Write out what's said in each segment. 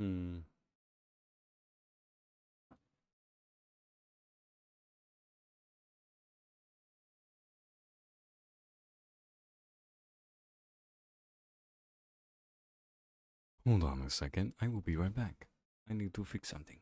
Hmm. Hold on a second. I will be right back. I need to fix something.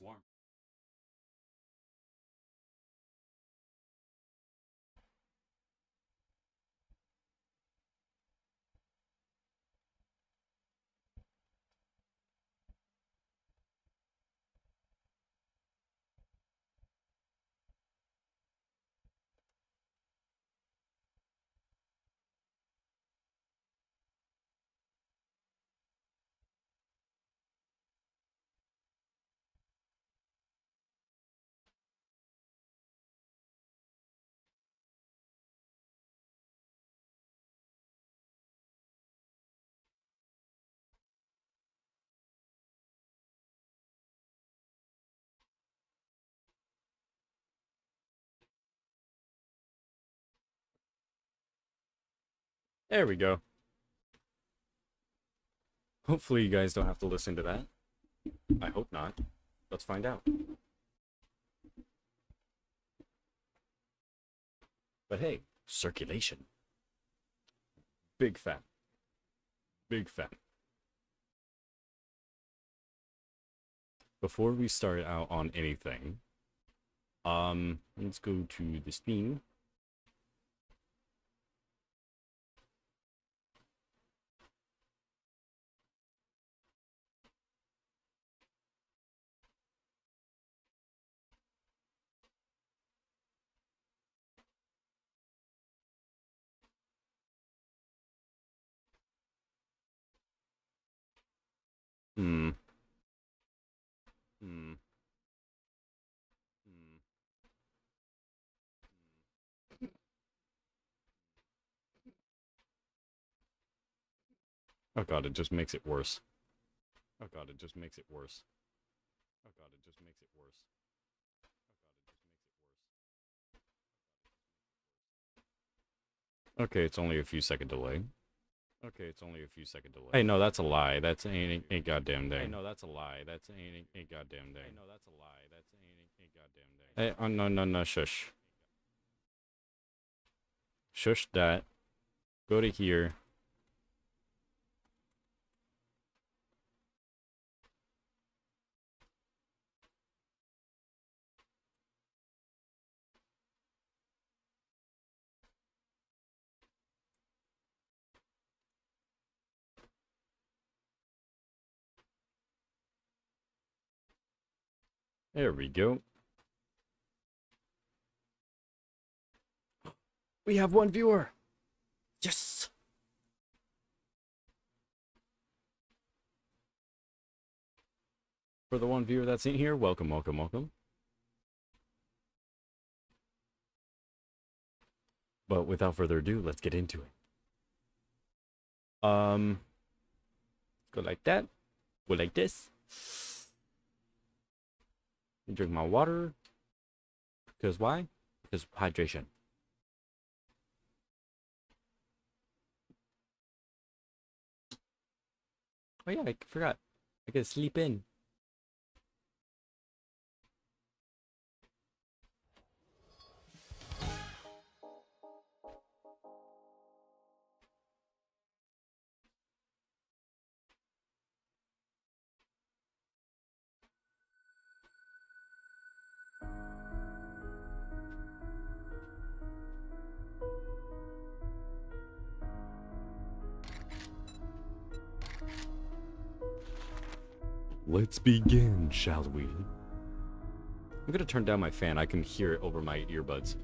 That's There we go. Hopefully you guys don't have to listen to that. I hope not. Let's find out. But hey, circulation. Big fan. Big fan. Before we start out on anything, um, let's go to the Steam. Hmm. Hmm. Hmm. Oh god, it just makes it worse. Oh god, it just makes it worse. Oh god, it just makes it worse. Oh god, it just makes it worse. Okay, it's only a few second delay. Okay, it's only a few second delay. Hey, no, that's a lie. That's ain't ain't goddamn thing. Hey, no, that's a lie. That's ain't ain't goddamn thing. Hey, no, that's a lie. That's ain't ain't goddamn thing. Hey, oh no no no shush. Shush that. Go to here. There we go. We have one viewer. Yes. For the one viewer that's in here, welcome, welcome, welcome. But without further ado, let's get into it. Um, go like that. Go like this. Drink my water. Because why? Because hydration. Oh yeah, I forgot. I could sleep in. let's begin, shall we? I'm gonna turn down my fan. I can hear it over my earbuds.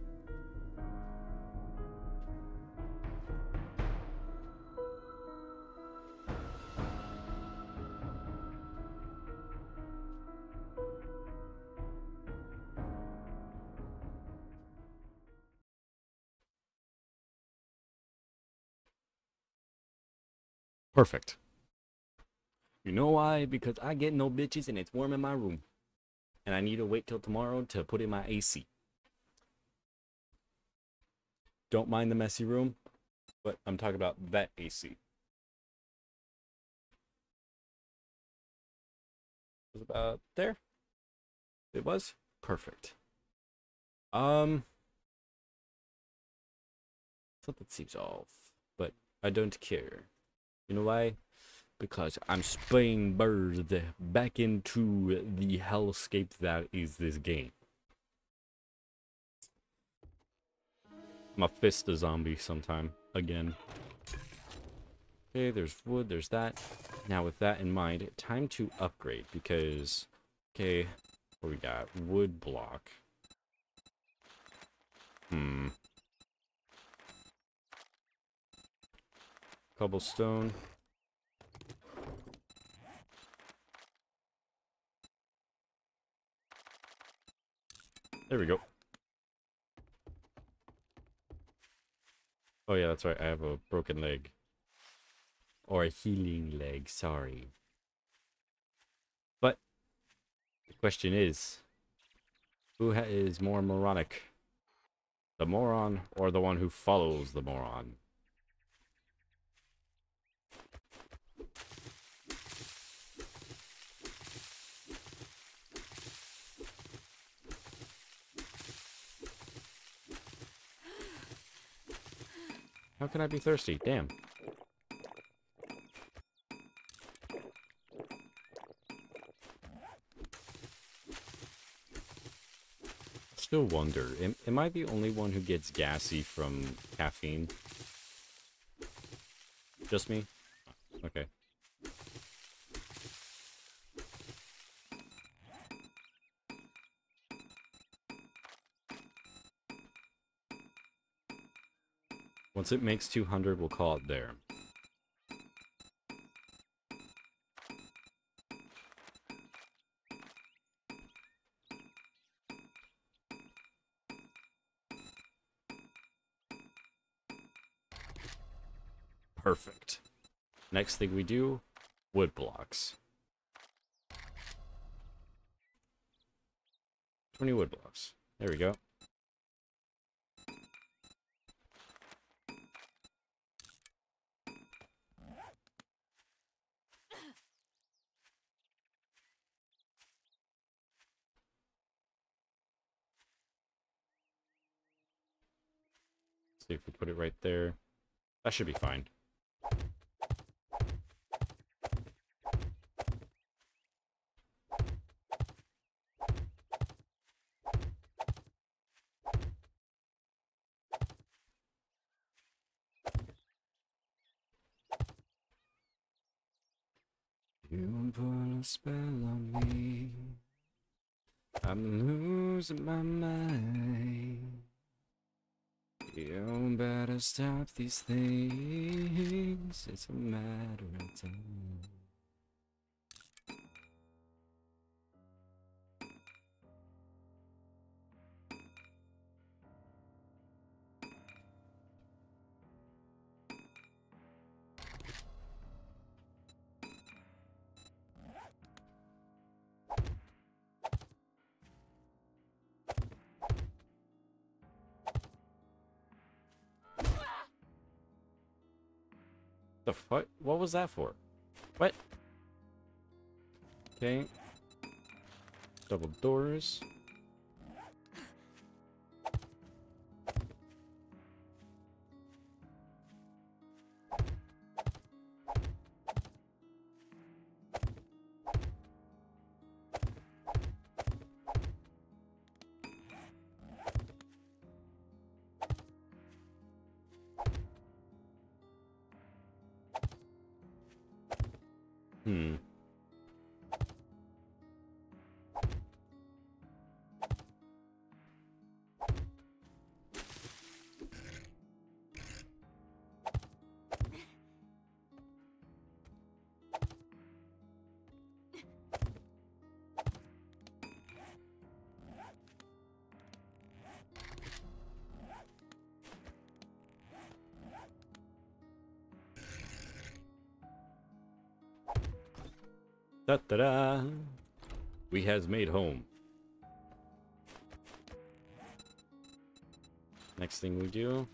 Perfect. You know why? Because I get no bitches and it's warm in my room. And I need to wait till tomorrow to put in my AC. Don't mind the messy room, but I'm talking about that AC. Was about there? It was? Perfect. Um something seems off, but I don't care. You know why? Because I'm spraying birds back into the hellscape that is this game. I'm fist a zombie sometime again. Okay, there's wood, there's that. Now with that in mind, time to upgrade because, okay, what we got? Wood block. Hmm. Cobblestone. There we go. Oh yeah, that's right. I have a broken leg. Or a healing leg, sorry. But the question is, who is more moronic? The moron or the one who follows the moron? How can I be thirsty? Damn. Still wonder, am, am I the only one who gets gassy from caffeine? Just me? Oh, okay. Once it makes 200, we'll call it there. Perfect. Next thing we do, wood blocks. 20 wood blocks. There we go. See if we put it right there. That should be fine. You put a spell on me. I'm losing my mind. You better stop these things. It's a matter of time. Was that for? What? Okay. Double doors. Da. We has made home. Next thing we do.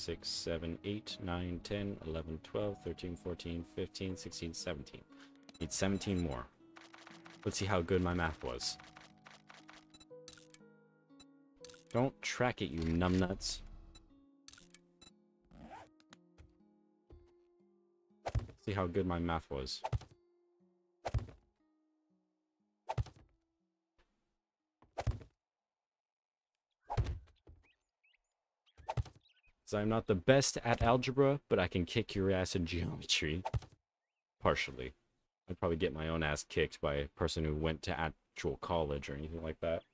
6, 7, 8, 9, 10, 11, 12, 13, 14, 15, 16, 17. Need 17 more. Let's see how good my math was. Don't track it, you numbnuts. See how good my math was. So I'm not the best at algebra, but I can kick your ass in geometry. Partially. I'd probably get my own ass kicked by a person who went to actual college or anything like that.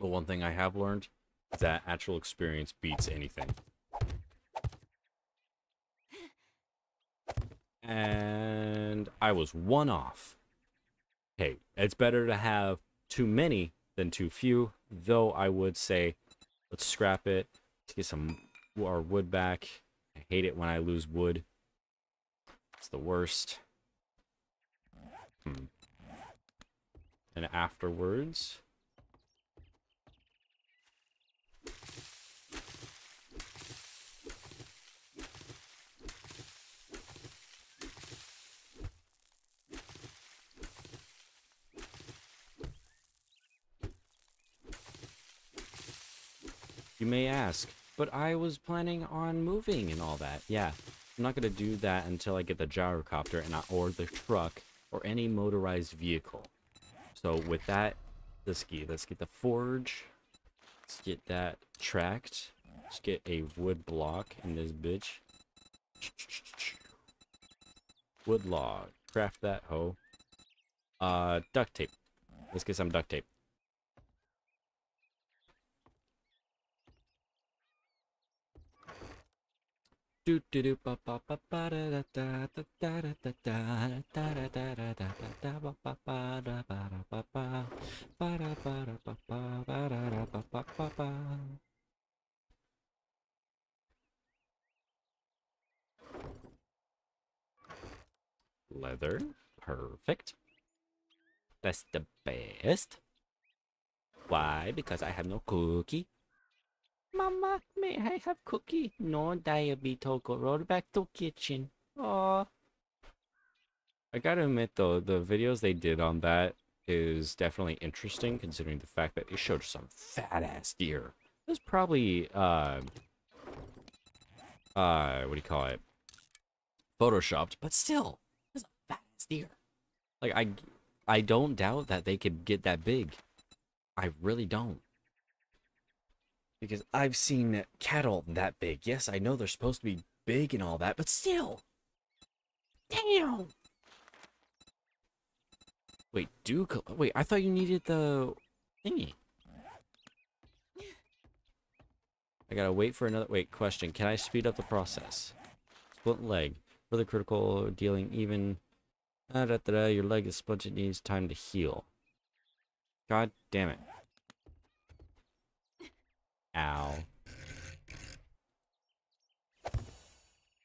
But one thing I have learned is that actual experience beats anything. And I was one off. Hey, it's better to have too many than too few, though I would say Let's scrap it. Let's get some our wood back. I hate it when I lose wood. It's the worst. Hmm. And afterwards, You may ask, but I was planning on moving and all that. Yeah, I'm not going to do that until I get the gyrocopter and not, or the truck or any motorized vehicle. So with that, let's get, let's get the forge. Let's get that tracked. Let's get a wood block in this bitch. Wood log. Craft that hoe. Uh, duct tape. Let's get some duct tape. Do do do ba ba ba ba da da da da da da da da da da da da da da ba ba ba da ba da ba ba ba da ba da ba ba ba da da ba ba ba ba. Leather, perfect. That's the best. Why? Because I have no cookie. Mama, may I have cookie? No. Go roll back to kitchen. Oh. I gotta admit though, the videos they did on that is definitely interesting considering the fact that it showed some fat ass deer. It was probably uh uh what do you call it? Photoshopped, but still, it's a fat ass deer. Like I I don't doubt that they could get that big. I really don't. Because I've seen cattle that big. Yes, I know they're supposed to be big and all that, but still. Damn. Wait, do wait? I thought you needed the thingy. I gotta wait for another. Wait, question. Can I speed up the process? Split leg. Further critical dealing even. Da, da, da, your leg is split. It needs time to heal. God damn it. Ow.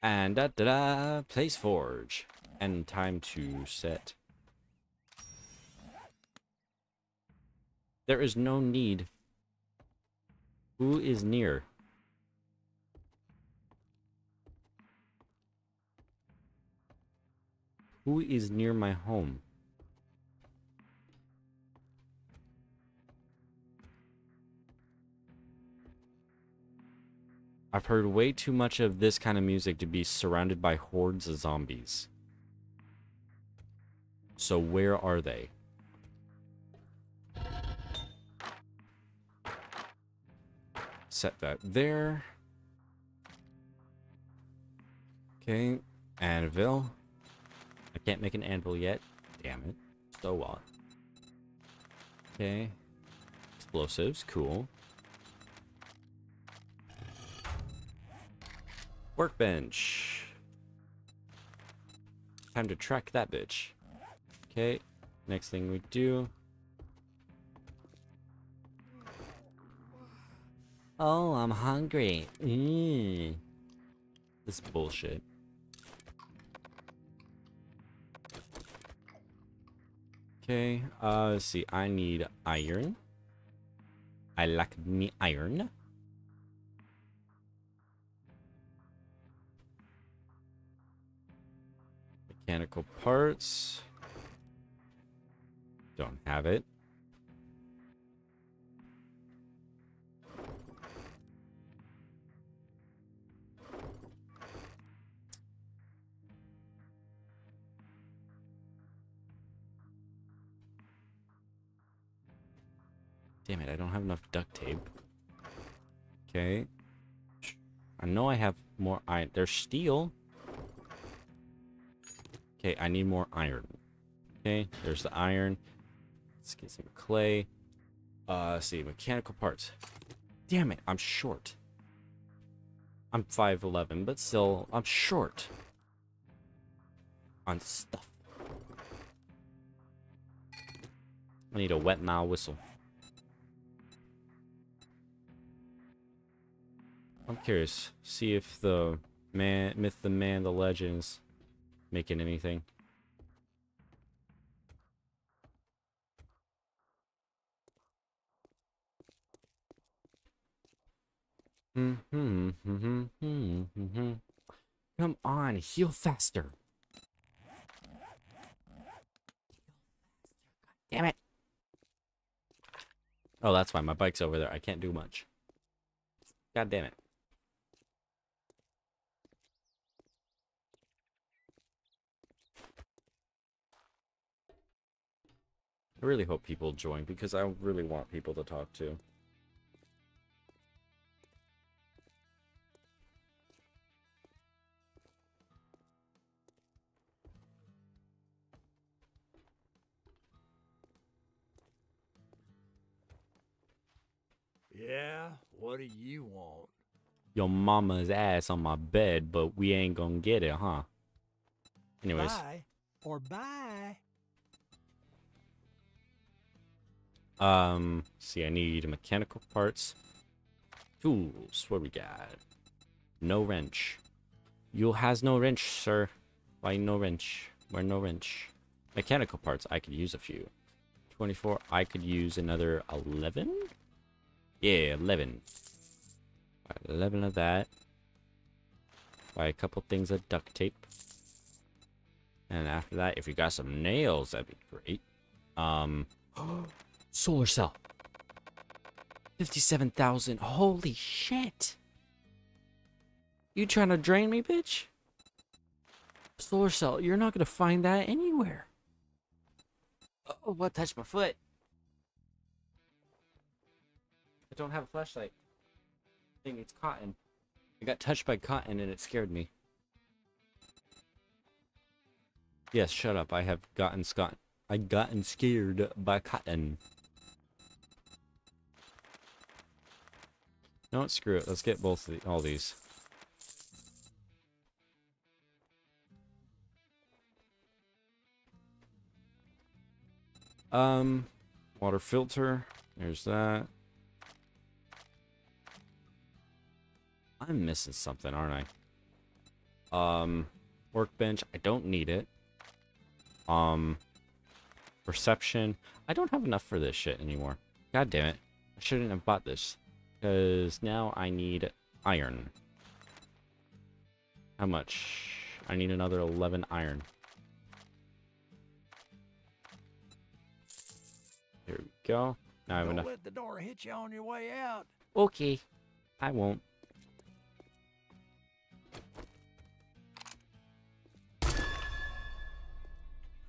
And da da da, place forge. And time to set. There is no need. Who is near? Who is near my home? I've heard way too much of this kind of music to be surrounded by hordes of zombies. So where are they? Set that there. Okay, anvil. I can't make an anvil yet. Damn it. So what? Okay. Explosives, cool. Workbench. Time to track that bitch. Okay, next thing we do. Oh, I'm hungry. This bullshit. Okay, uh, let's see. I need iron. I lack me iron. Mechanical parts. Don't have it. Damn it, I don't have enough duct tape. Okay. I know I have more iron. There's steel. Okay, I need more iron. Okay, there's the iron. Let's get some clay. Uh, see, mechanical parts. Damn it, I'm short. I'm 5'11", but still, I'm short. On stuff. I need a wet mouth whistle. I'm curious. See if the man, myth, the man, the legends making anything. Mm-hmm, mm-hmm, mm-hmm, Come on, heal faster. Damn it. Oh, that's fine. My bike's over there. I can't do much. God damn it. I really hope people join because I really want people to talk to. Yeah, what do you want? Your mama's ass on my bed, but we ain't gonna get it, huh? Anyways. Bye or bye. Um, see, I need mechanical parts. Tools, what we got? No wrench. You has no wrench, sir. Why no wrench? Where no wrench? Mechanical parts, I could use a few. 24, I could use another 11? Yeah, 11. 11 of that. Buy a couple things of duct tape. And after that, if you got some nails, that'd be great. Um, Solar cell. 57,000. Holy shit. You trying to drain me, bitch? Solar cell, you're not going to find that anywhere. Oh, what touched my foot? I don't have a flashlight. I think it's cotton. I got touched by cotton and it scared me. Yes, shut up. I have gotten Scott. I gotten scared by cotton. No, screw it. Let's get both of the, all these. Um, water filter. There's that. I'm missing something, aren't I? Um, workbench. I don't need it. Um, perception. I don't have enough for this shit anymore. God damn it. I shouldn't have bought this. Because now I need iron. How much? I need another 11 iron. There we go. Now I have Don't enough. let the door hit you on your way out. Okay. I won't.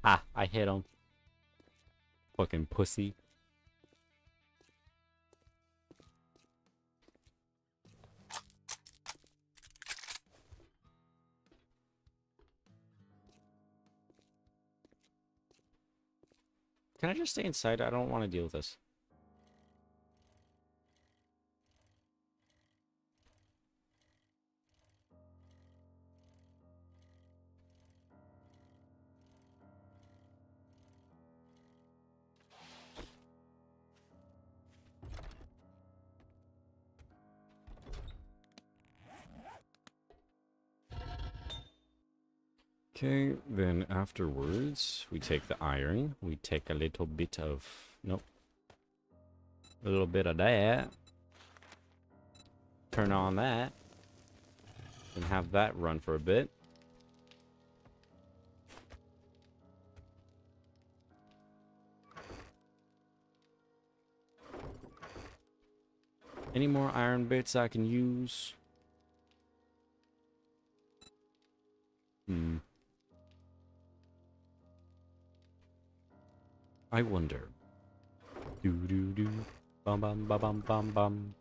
Ah, I hit him. Fucking pussy. Can I just stay inside? I don't want to deal with this. Okay, then afterwards, we take the iron. We take a little bit of... Nope. A little bit of that. Turn on that. And have that run for a bit. Any more iron bits I can use? Hmm. I wonder. Do do do. Bum bum bum bum bum bum.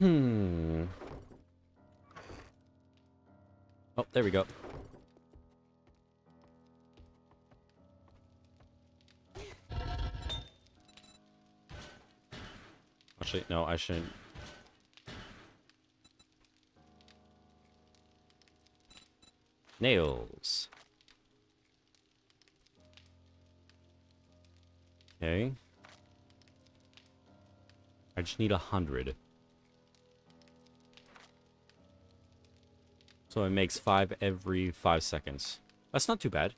Hmm. Oh, there we go. Actually, no, I shouldn't. Nails. Okay. I just need a hundred. So it makes five every five seconds. That's not too bad.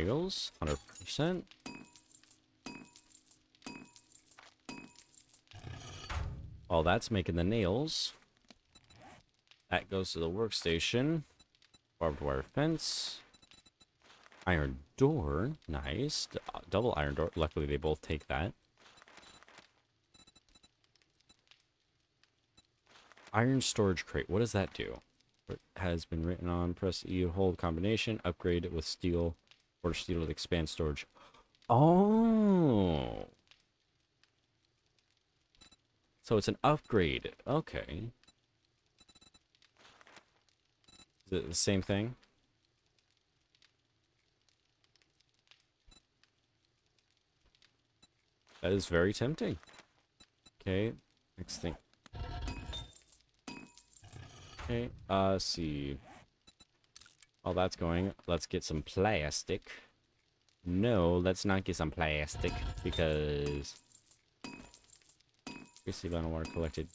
Niggles, 100%. While that's making the nails, that goes to the workstation. Barbed wire fence. Iron door, nice. D uh, double iron door, luckily they both take that. Iron storage crate, what does that do? It has been written on, press E hold combination, upgrade it with steel or steel with expand storage. Oh. So it's an upgrade. Okay. Is it the same thing? That is very tempting. Okay, next thing. Okay, uh, see. While that's going, let's get some plastic. No, let's not get some plastic because increase the amount of water collected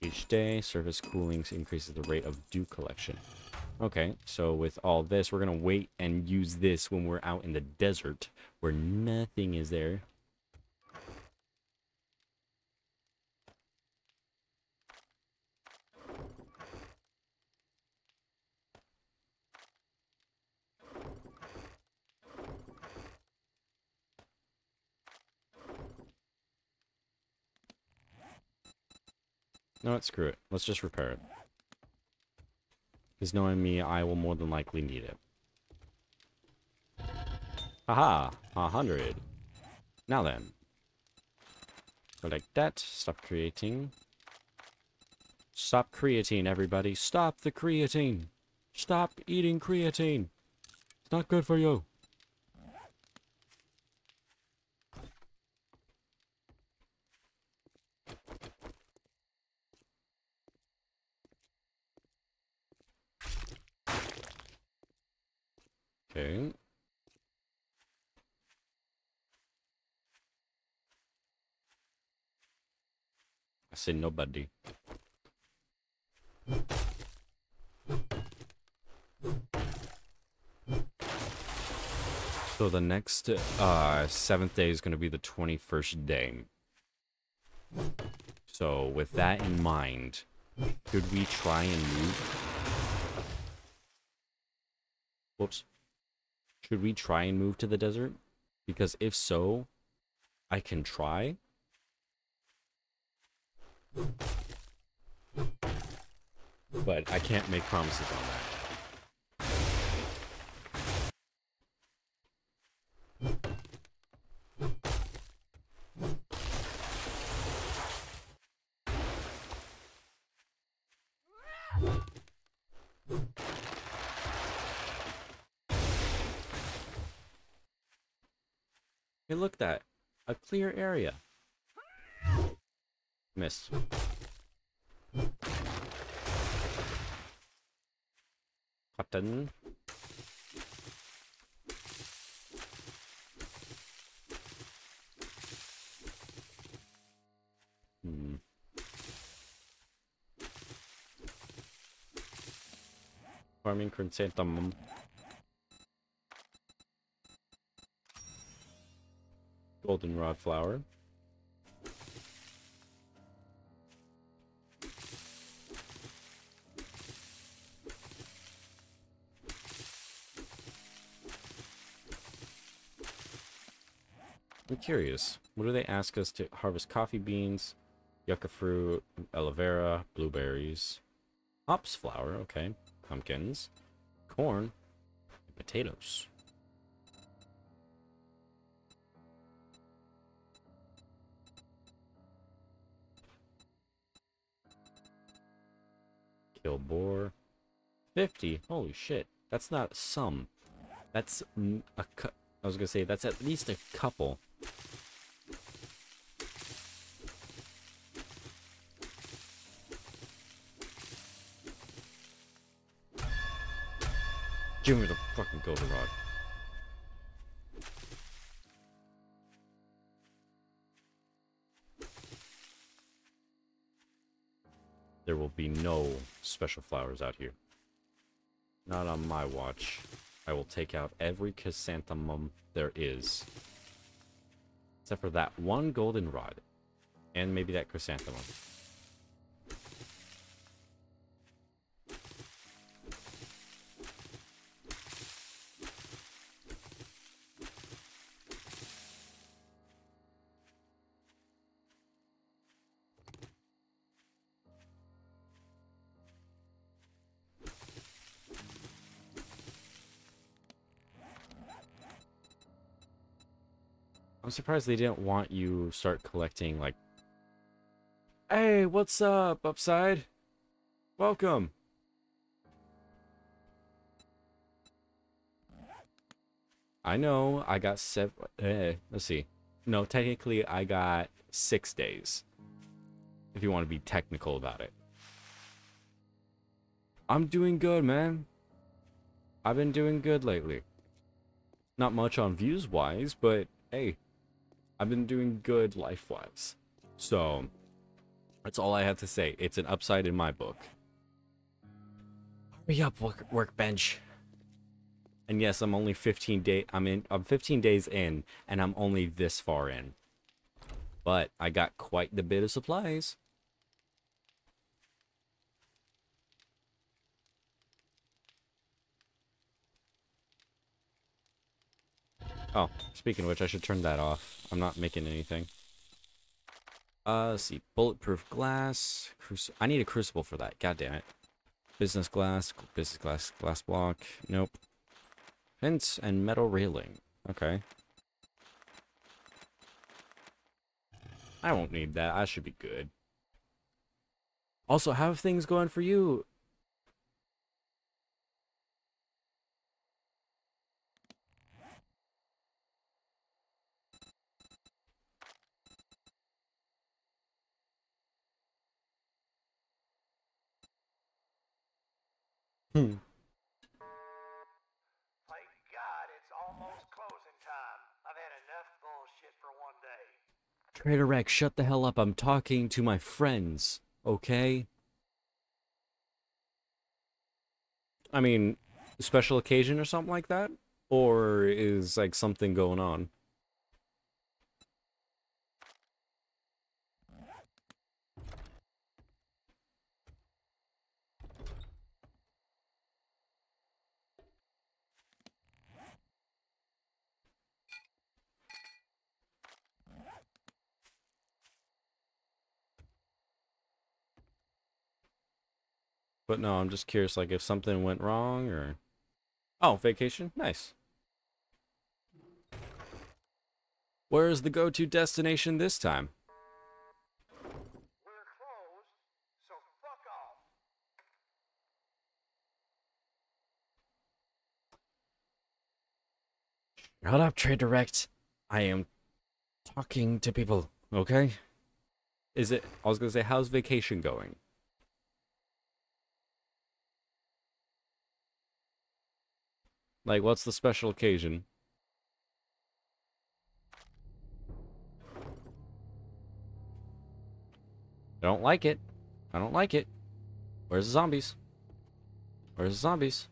each day. Surface cooling increases the rate of dew collection. Okay, so with all this, we're going to wait and use this when we're out in the desert where nothing is there. No, screw it. Let's just repair it. Because knowing me, I will more than likely need it. Haha! A hundred. Now then. Like that. Stop creating. Stop creatine, everybody. Stop the creatine. Stop eating creatine. It's not good for you. Okay. Say nobody. So the next uh, seventh day is going to be the 21st day. So, with that in mind, should we try and move? Whoops. Should we try and move to the desert? Because if so, I can try. But I can't make promises on that. Hey, look at that. A clear area. Missed. Cotton. Hmm. Farming chrysanthemum. Goldenrod flower. Curious. What do they ask us to harvest? Coffee beans, yucca fruit, aloe vera, blueberries, hops flower, okay, pumpkins, corn, and potatoes. Kill boar. 50? Holy shit. That's not some. That's a I was gonna say, that's at least a couple. Give me the fucking goldenrod. There will be no special flowers out here. Not on my watch. I will take out every chrysanthemum there is. Except for that one goldenrod. And maybe that chrysanthemum. Surprised they didn't want you start collecting like Hey, what's up, Upside? Welcome. I know, I got seven. Eh, let's see. No, technically, I got six days. If you want to be technical about it. I'm doing good, man. I've been doing good lately. Not much on views wise, but hey, I've been doing good life wise. So, that's all I have to say. It's an upside in my book. Hurry up, work workbench. And yes, I'm only 15 day I'm in I'm 15 days in and I'm only this far in. But I got quite the bit of supplies. Oh, speaking of which, I should turn that off. I'm not making anything. Uh, let's see. Bulletproof glass. Cruci I need a crucible for that. God damn it. Business glass. Business glass. Glass block. Nope. Fence and metal railing. Okay. I won't need that. I should be good. Also, how have things going for you? Hmm. Thank God it's almost closing time. I've had enough bullshit for one day. Trader Rekt, shut the hell up. I'm talking to my friends, okay? I mean, special occasion or something like that? Or is like something going on? But no, I'm just curious, like, if something went wrong or... Oh, vacation? Nice. Where is the go-to destination this time? We're closed, so fuck off. Shut up, Trader Rekt. I am talking to people, okay? Is it... I was gonna say, how's vacation going? Like, what's the special occasion? I don't like it. I don't like it. Where's the zombies? Where's the zombies?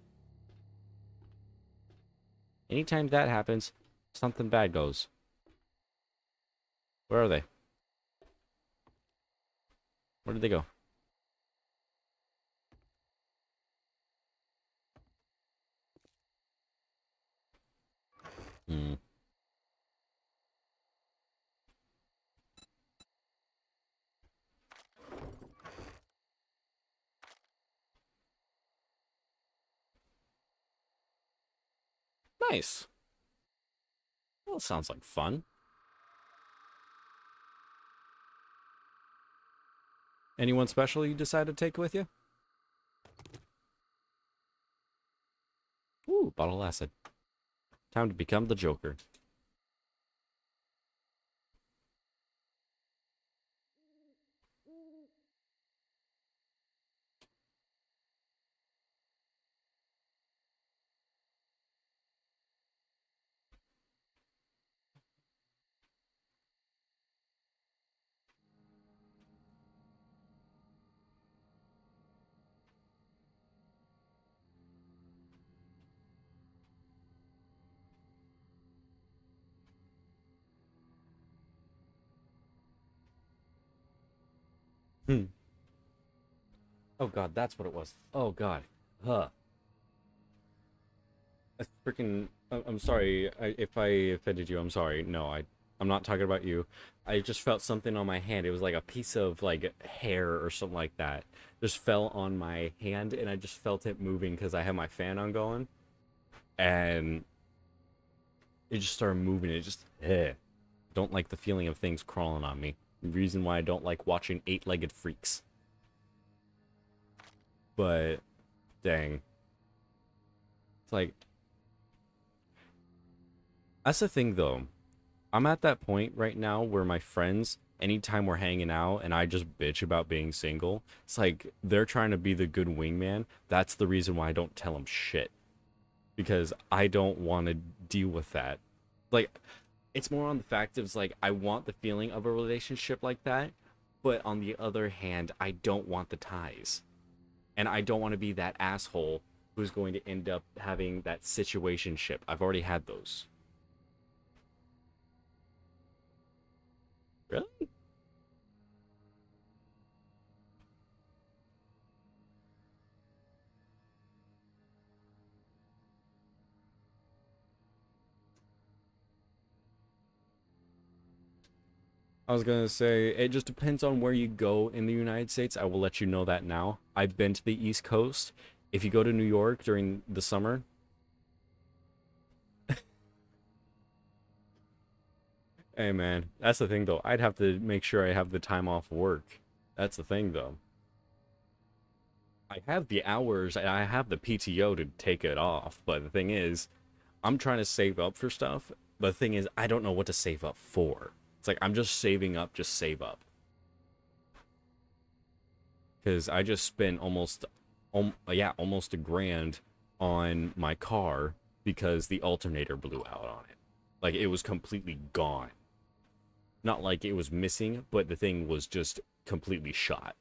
Anytime that happens, something bad goes. Where are they? Where did they go? Hmm. Nice. Well, sounds like fun. Anyone special you decided to take with you? Ooh, bottle acid. Time to become the Joker. Oh god, that's what it was. Oh god. Huh. Freaking I'm sorry I, if I offended you. I'm sorry. No, I I'm not talking about you. I just felt something on my hand. It was like a piece of like hair or something like that. Just fell on my hand and I just felt it moving because I had my fan on going. And it just started moving. It just eh. Don't like the feeling of things crawling on me. The reason why I don't like watching eight-legged freaks. But dang. It's like That's the thing though. I'm at that point right now where my friends anytime we're hanging out and I just bitch about being single, it's like they're trying to be the good wingman. That's the reason why I don't tell them shit. Because I don't want to deal with that. Like it's more on the fact of it's like I want the feeling of a relationship like that, but on the other hand, I don't want the ties. And I don't want to be that asshole who's going to end up having that situation ship. I've already had those. Really? I was gonna say it just depends on where you go in the United States. I will let you know that now. I've been to the East Coast. If you go to New York during the summer, hey man, that's the thing though. I'd have to make sure I have the time off work. That's the thing though. I have the hours and I have the PTO to take it off, but the thing is, I'm trying to save up for stuff. But the thing is, I don't know what to save up for. It's like I'm just saving up, just save up. Because I just spent almost, um, yeah, almost a grand on my car because the alternator blew out on it. Like it was completely gone. Not like it was missing, but the thing was just completely shot.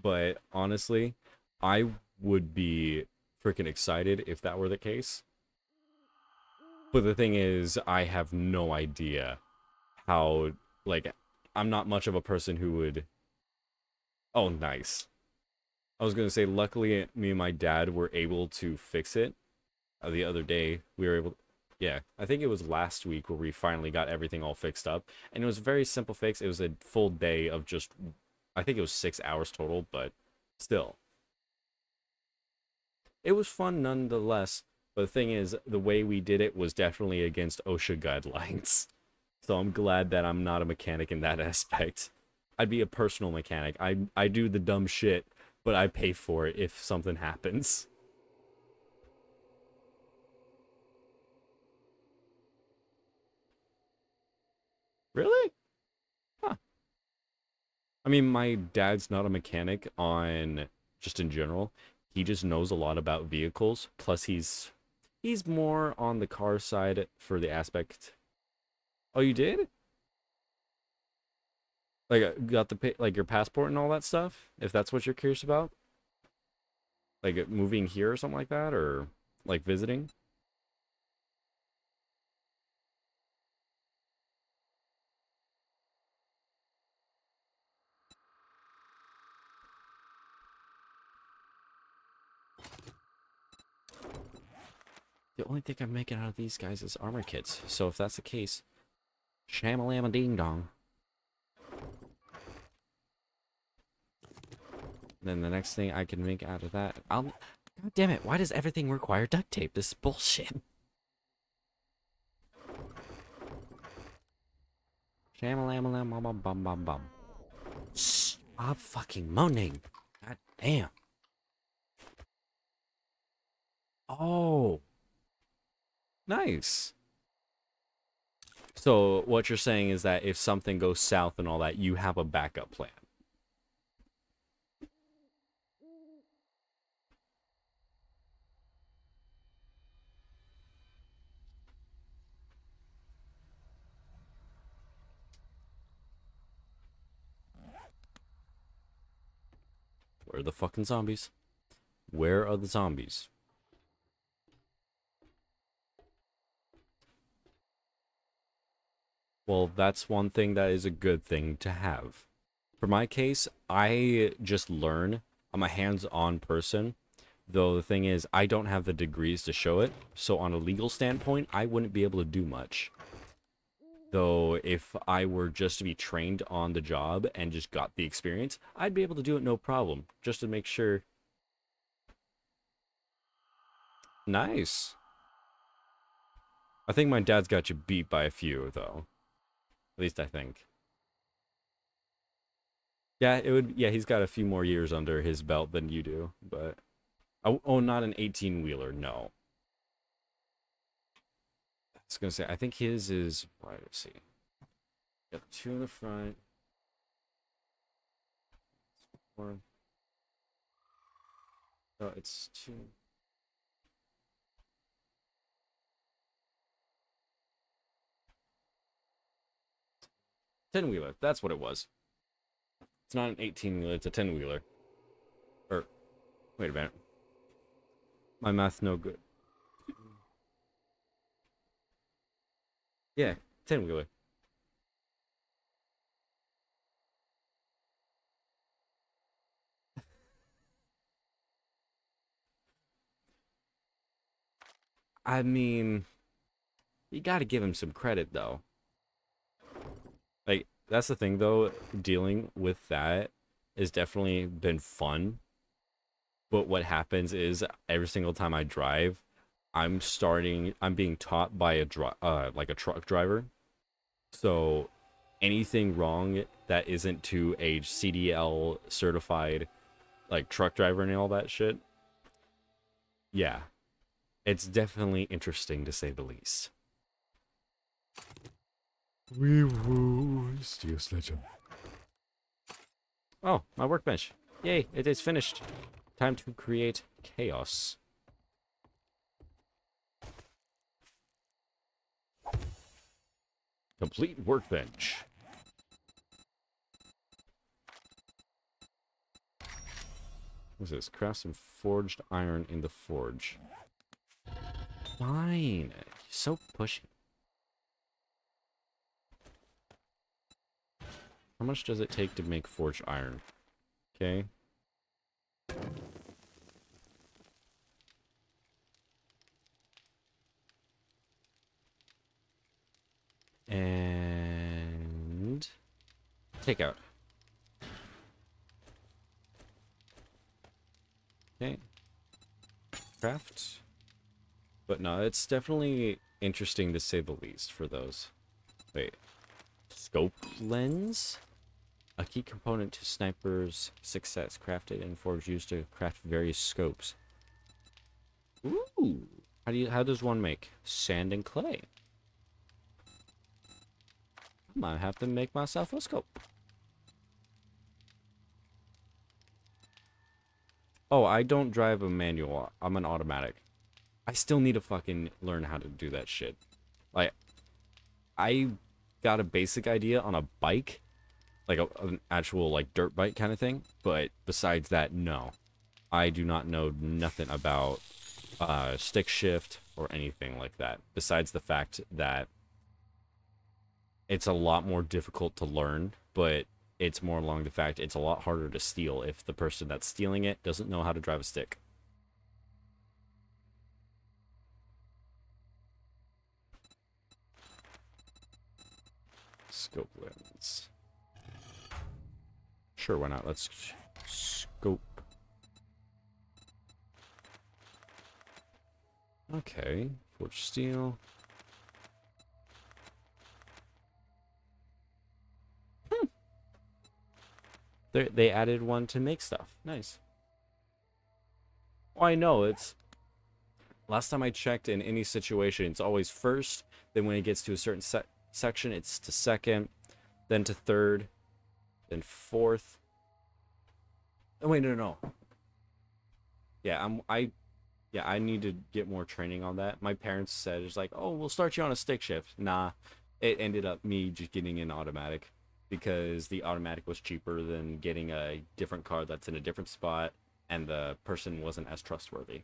But honestly, I would be freaking excited if that were the case. But the thing is, I have no idea how, like, I'm not much of a person who would. Oh, nice. I was going to say, luckily, me and my dad were able to fix it uh, the other day. We were able. Yeah, I think it was last week where we finally got everything all fixed up. And it was a very simple fix. It was a full day of just I think it was six hours total, but still. It was fun nonetheless. But the thing is, the way we did it was definitely against OSHA guidelines. So I'm glad that I'm not a mechanic in that aspect. I'd be a personal mechanic. I I do the dumb shit, but I pay for it if something happens. Really? Huh. I mean, my dad's not a mechanic on just in general. He just knows a lot about vehicles. Plus, he's he's more on the car side for the aspect. Oh, you did? Like, uh, got the like your passport and all that stuff. If that's what you're curious about, like uh, moving here or something like that, or like visiting. The only thing I'm making out of these guys is armor kits. So if that's the case, shamalama ding dong. Then the next thing I can make out of that, I'll. God damn it! Why does everything require duct tape? This is bullshit. Shamalama bum bum bum bum. Stop fucking moaning. God damn. Oh. Nice. So what you're saying is that if something goes south and all that, you have a backup plan. Where are the fucking zombies? Where are the zombies? Well, that's one thing that is a good thing to have. For my case, I just learn. I'm a hands-on person. Though the thing is, I don't have the degrees to show it. So on a legal standpoint, I wouldn't be able to do much. Though if I were just to be trained on the job and just got the experience, I'd be able to do it no problem. Just to make sure. Nice. I think my dad's got you beat by a few, though. At least I think. Yeah, it would. Yeah, he's got a few more years under his belt than you do, but oh, oh not an 18 wheeler. No. I was gonna say. I think his is. Let's see. Got two in the front. Four. No, it's two. Ten wheeler. That's what it was. It's not an 18 wheeler, it's a 10 wheeler. Or, wait a minute. My math's no good. Yeah, 10 wheeler. I mean, you gotta give him some credit though. That's the thing though, dealing with that has definitely been fun. But what happens is every single time I drive, I'm starting I'm being taught by a dri- uh like a truck driver. So anything wrong that isn't to a CDL certified like truck driver and all that shit. Yeah. It's definitely interesting to say the least. We will steal sledgehammer. Oh, my workbench. Yay, it is finished. Time to create chaos. Complete workbench. What's this? Craft some forged iron in the forge. Fine. So pushy. How much does it take to make forged iron? Okay. And... Take out. Okay. Craft. But no, it's definitely interesting to say the least for those. Wait. Scope lens? A key component to sniper's success. Crafted and forged used to craft various scopes. Ooh. How do you how does one make? Sand and clay. I might have to make myself a scope. Oh, I don't drive a manual. I'm an automatic. I still need to fucking learn how to do that shit. Like, I got a basic idea on a bike, like a, an actual like dirt bike kind of thing. But besides that, no, I do not know nothing about uh, stick shift or anything like that. Besides the fact that it's a lot more difficult to learn, but it's more along the fact it's a lot harder to steal if the person that's stealing it doesn't know how to drive a stick. Scope lens. Sure, why not? Let's scope. Okay, forged steel. Hmm. They they added one to make stuff. Nice. I know it's. Last time I checked, in any situation, it's always first. Then when it gets to a certain se section, it's to second, then to third, then fourth. Oh wait, no, no. no. Yeah, I'm. I. Yeah, I need to get more training on that. My parents said it's like, oh, we'll start you on a stick shift. Nah, it ended up me just getting an automatic because the automatic was cheaper than getting a different car that's in a different spot and the person wasn't as trustworthy.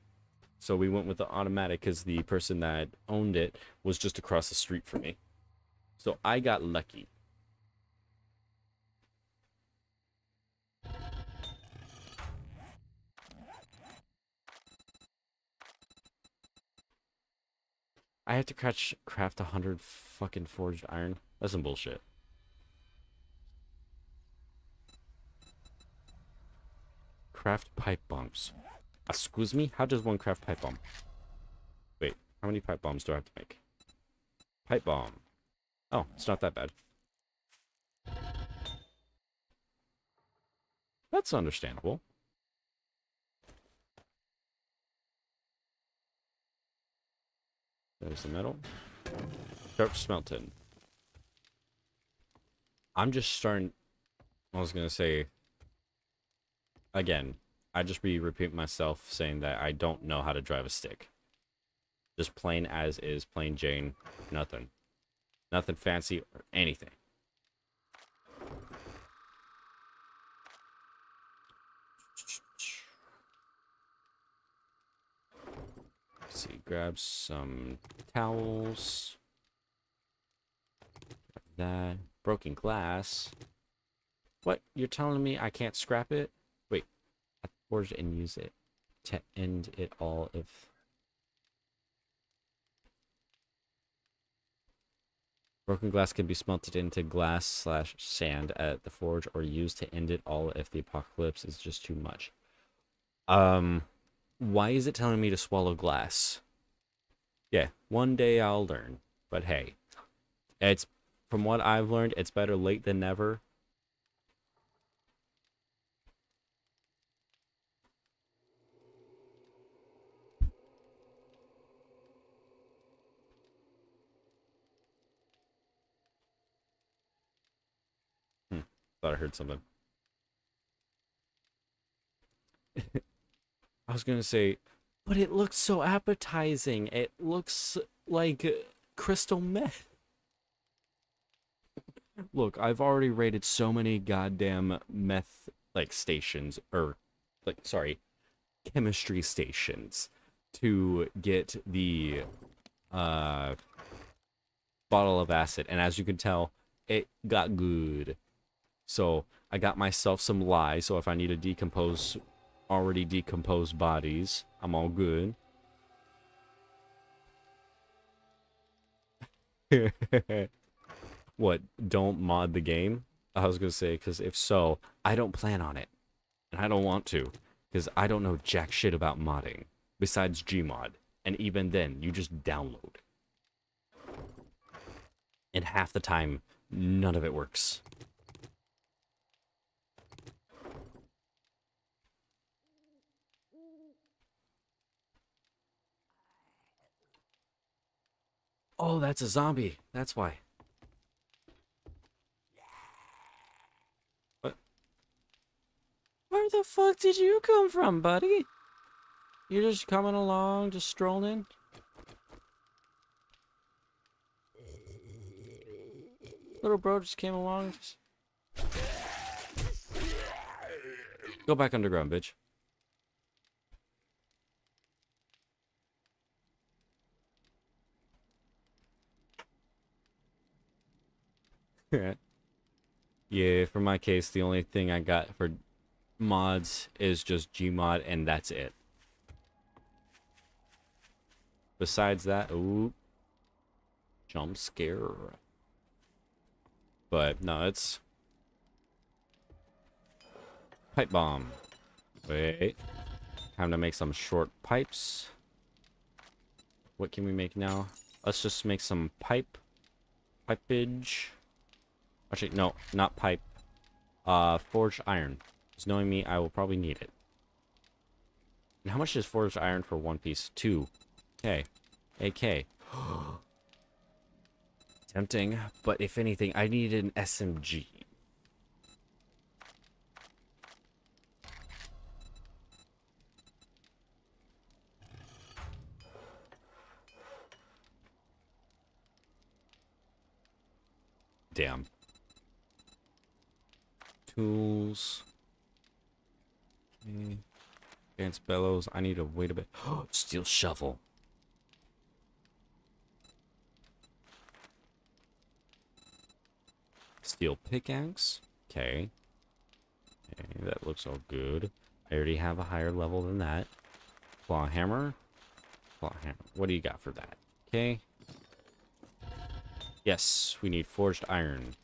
So we went with the automatic because the person that owned it was just across the street from me. So I got lucky. I have to craft craft a hundred fucking forged iron. That's some bullshit. Craft pipe bombs. Excuse me? How does one craft pipe bomb? Wait, how many pipe bombs do I have to make? Pipe bomb. Oh, it's not that bad. That's understandable. There's the metal. Sharp smelted. I'm just starting... I was going to say... Again, I just be repeat myself saying that I don't know how to drive a stick. Just plain as is, plain Jane, nothing. Nothing fancy or anything. Let's see, grab some towels. That broken glass. What? You're telling me I can't scrap it? Wait, I forge it and use it to end it all if Broken glass can be smelted into glass slash sand at the forge or used to end it all if the apocalypse is just too much. Um, why is it telling me to swallow glass? Yeah, one day I'll learn. But hey, it's from what I've learned, it's better late than never. Hmm, thought I heard something. I was gonna say, but it looks so appetizing. It looks like crystal meth. Look, I've already raided so many goddamn meth like stations or like sorry, chemistry stations to get the uh bottle of acid and as you can tell, it got good. So, I got myself some lye so if I need to decompose already decomposed bodies, I'm all good. what don't mod the game i was gonna say because if so i don't plan on it and i don't want to Because I don't know jack shit about modding besides Gmod. And even then, you just download. And half the time, none of it works. Oh, that's a zombie. That's why. What? Where the fuck did you come from, buddy? You're just coming along, just strolling? Little bro just came along. Just... Go back underground, bitch. yeah, for my case, the only thing I got for mods is just Gmod, and that's it. Besides that, ooh, jump scare. But no, it's pipe bomb. Wait, time to make some short pipes. What can we make now? Let's just make some pipe, pipage. Actually, no, not pipe. Uh, forged iron. Just knowing me, I will probably need it. And how much is forged iron for one piece? Two. Okay. AK. Tempting, but if anything, I need an SMG. Damn. Tools. Okay. Advanced bellows. I need to wait a bit. Steel shovel. Steel pickaxe. Okay. Okay, that looks all good. I already have a higher level than that. Claw hammer. Claw hammer. What do you got for that? Okay. Yes, we need forged iron.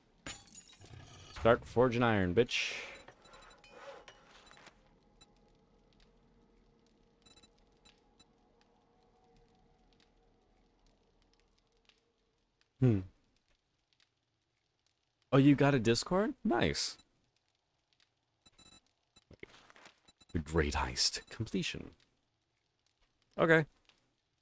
Start forging iron, bitch. Hmm. Oh, you got a Discord? Nice. The Great Heist completion. Okay.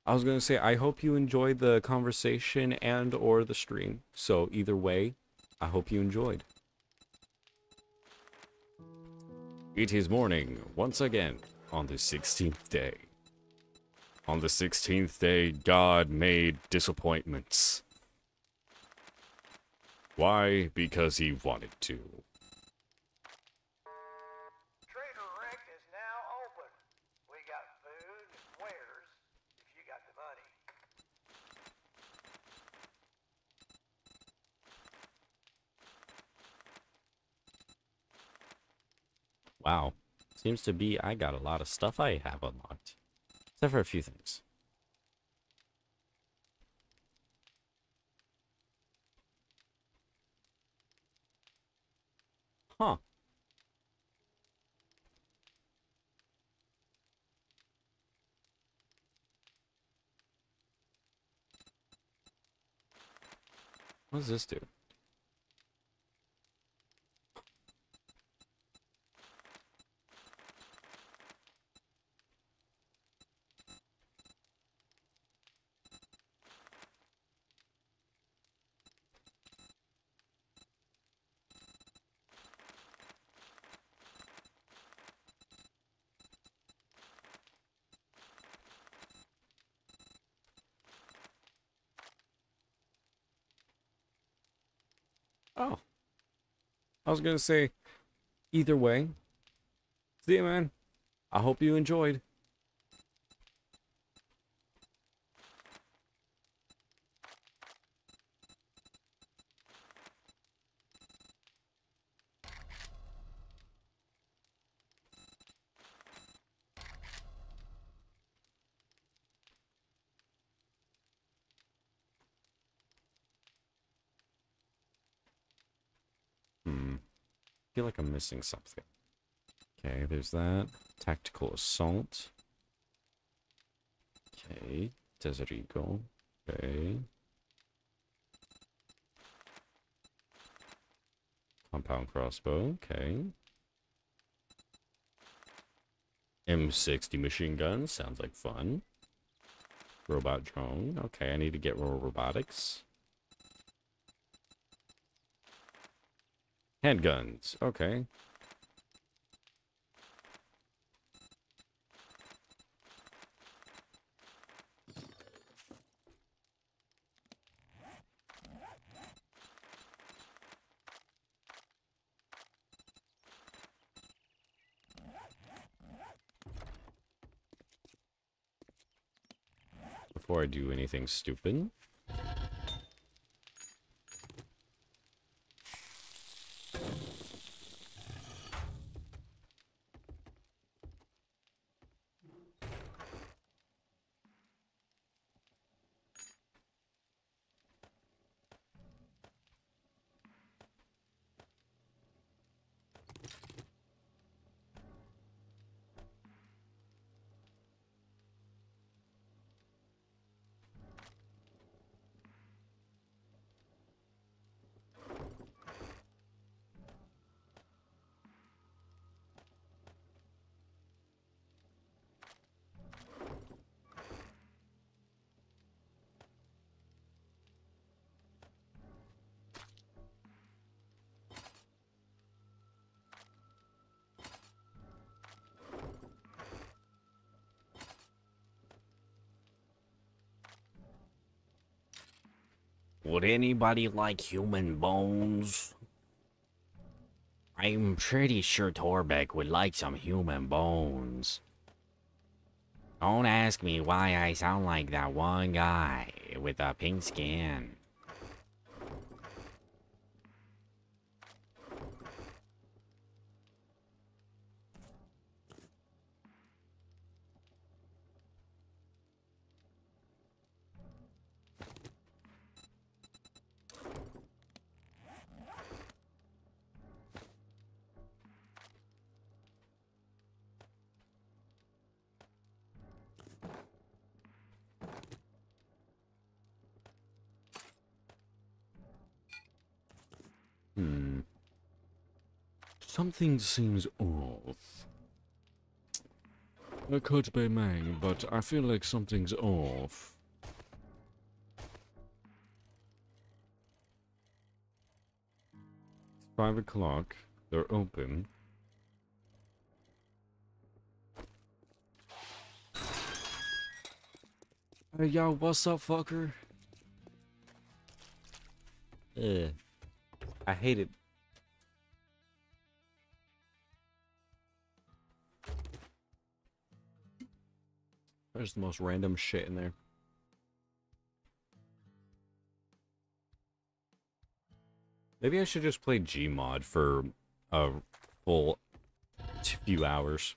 I was going to say, I hope you enjoyed the conversation and or the stream. So either way, I hope you enjoyed. It is morning, once again, on the 16th day. On the 16th day, God made disappointments. Why? Because he wanted to. Trader Rekt is now open. We got food and wares if you got the money. Wow. Seems to be I got a lot of stuff I have unlocked. Except for a few things. Huh. What does this do? Oh. I was gonna say, either way, see you, man. I hope you enjoyed. Missing something. Okay, there's that. Tactical assault. Okay. Desert Eagle. Okay. Compound crossbow. Okay. M60 machine gun. Sounds like fun. Robot drone. Okay, I need to get more robotics. Handguns. Okay. Before I do anything stupid. Would anybody like human bones? I'm pretty sure Torbeck would like some human bones. Don't ask me why I sound like that one guy with a pink skin. Something seems off. I could be Mang, but I feel like something's off. Five o'clock. They're open. Hey, yo, what's up, fucker? Ugh. I hate it. There's the most random shit in there. Maybe I should just play Gmod for a full few hours.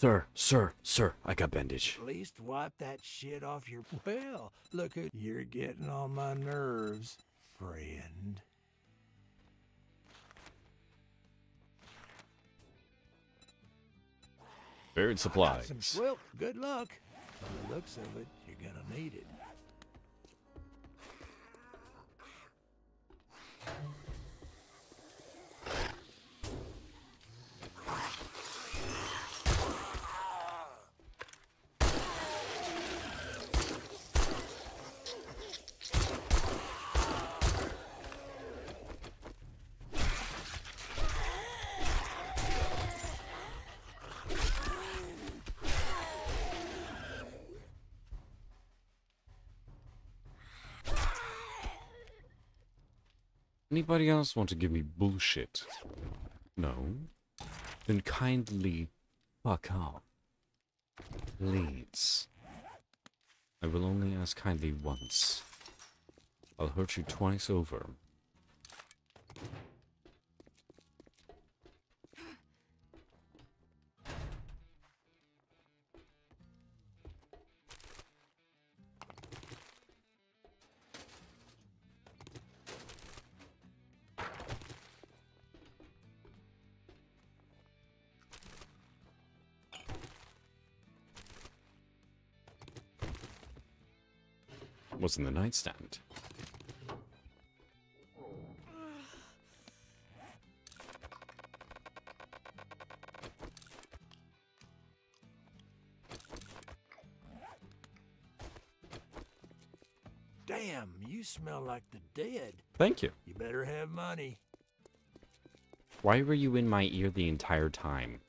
Sir, sir, sir, I got bandage. At least wipe that shit off your. Well, look at. You're getting on my nerves, friend. Buried Got supplies. some- Well, good luck. From the looks of it, you're gonna need it. Anybody else want to give me bullshit? No? Then kindly fuck off. Please. I will only ask kindly once. I'll hurt you twice over. What's in the nightstand? Damn, you smell like the dead. Thank you. You better have money. Why were you in my ear the entire time?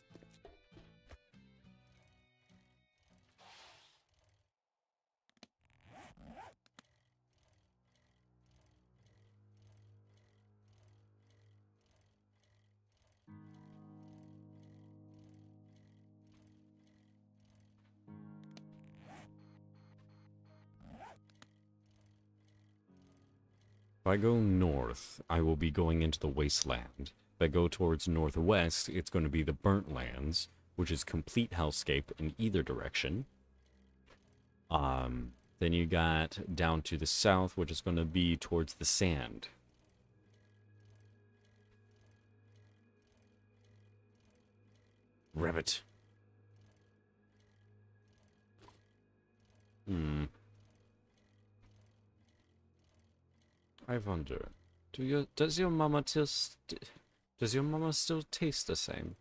I go north, I will be going into the wasteland. If I go towards northwest, it's going to be the burnt lands, which is complete hellscape in either direction. Um, then you got down to the south, which is going to be towards the sand. Rabbit. Hmm. I wonder, do your does your mama still st does your mama still taste the same?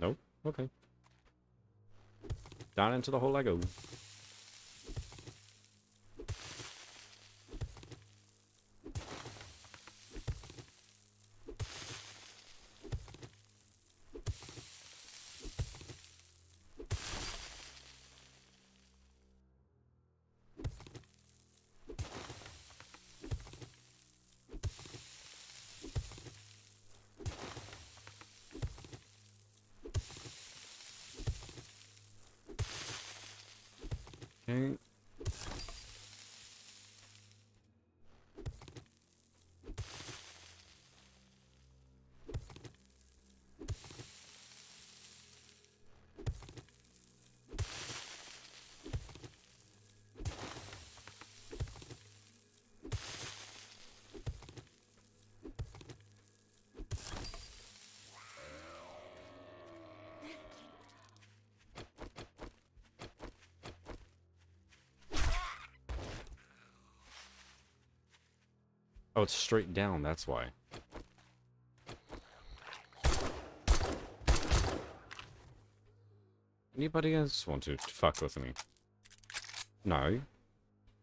Nope. Okay. Down into the hole I go. Straight down, that's why. Anybody else want to fuck with me? No?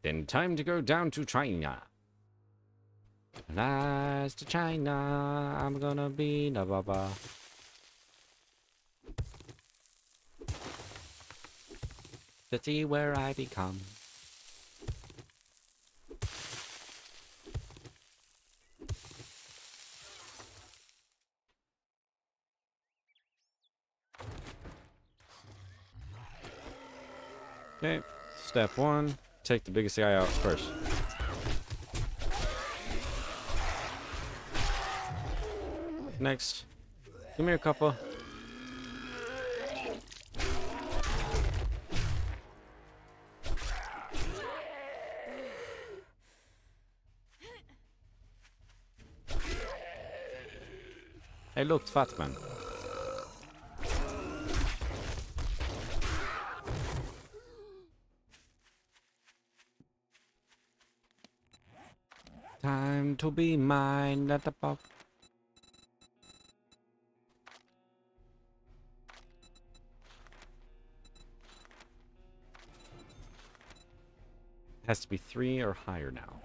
Then time to go down to China. Last to China, I'm gonna be na baba. City where I become. Okay, step one, take the biggest guy out first. Next, give me a couple. Hey look, fat man. Time to be mine at the pop. Has to be three or higher now.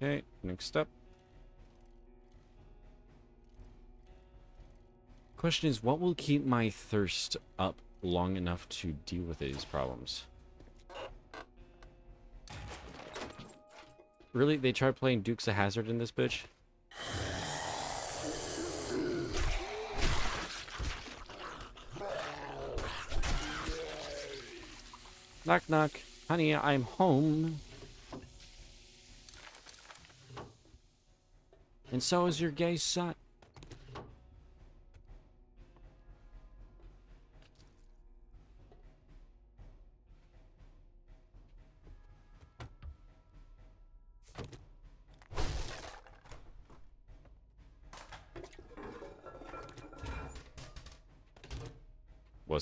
Okay, next up. Question is, what will keep my thirst up long enough to deal with these problems? Really? They tried playing Dukes of Hazzard in this bitch? Knock knock. Honey, I'm home. And so is your gay son.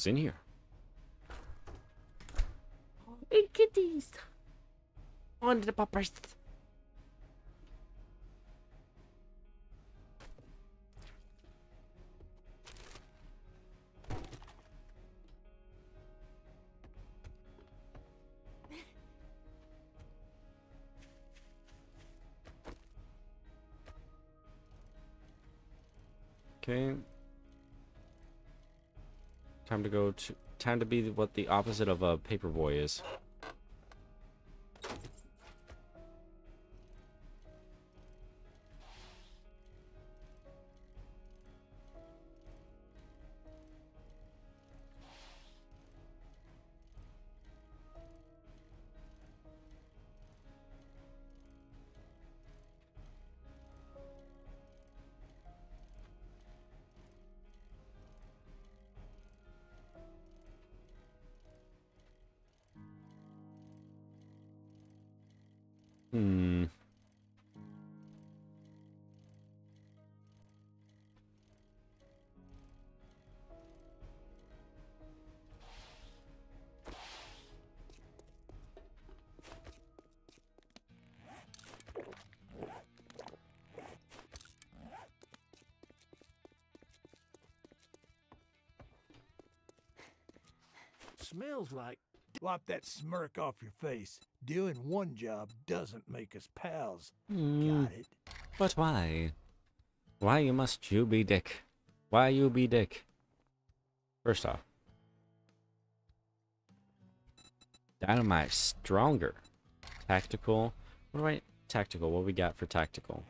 What's in here? Hey, kitties. On the poppers. To go to time to be what the opposite of a paperboy is. Smells like. Wipe that smirk off your face. Doing one job doesn't make us pals. Hmm. Got it? But why? Why you must you be dick? Why you be dick? First off, dynamite stronger. Tactical. What do I tactical? What we got for tactical?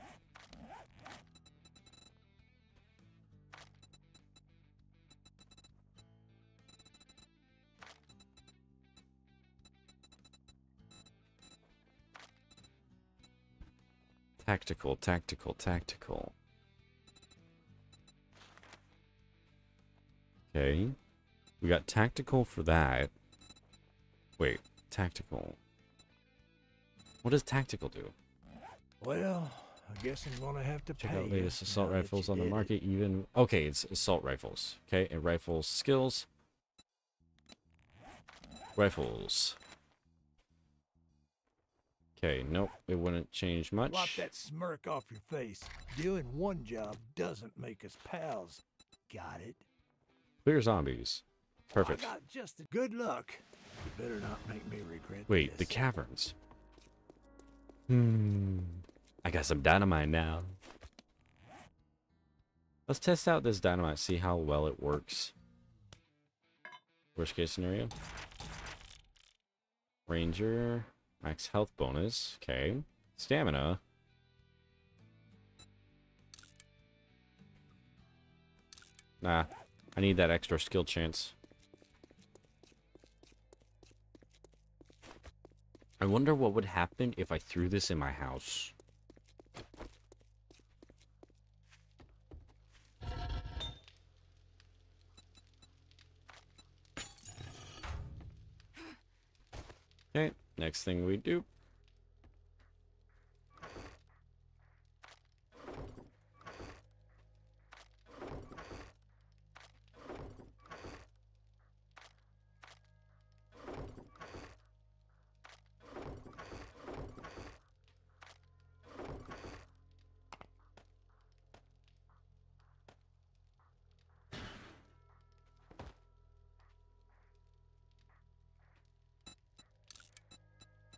Tactical, tactical, tactical. Okay. We got tactical for that. Wait, tactical. What does tactical do? Well, I guess I'm gonna have to Check pay out latest assault rifles on the did it. market. Even okay, it's assault rifles. Okay, and rifles skills. Rifles. Okay, nope, it wouldn't change much. Wipe that smirk off your face. Doing one job doesn't make us pals. Got it? Clear zombies. Perfect. Got just a good luck. You better not make me regret Wait, the caverns. Hmm. I got some dynamite now. Let's test out this dynamite, see how well it works. Worst case scenario. Ranger. Max health bonus. Okay. Stamina. Nah. I need that extra skill chance. I wonder what would happen if I threw this in my house. Okay, next thing we do.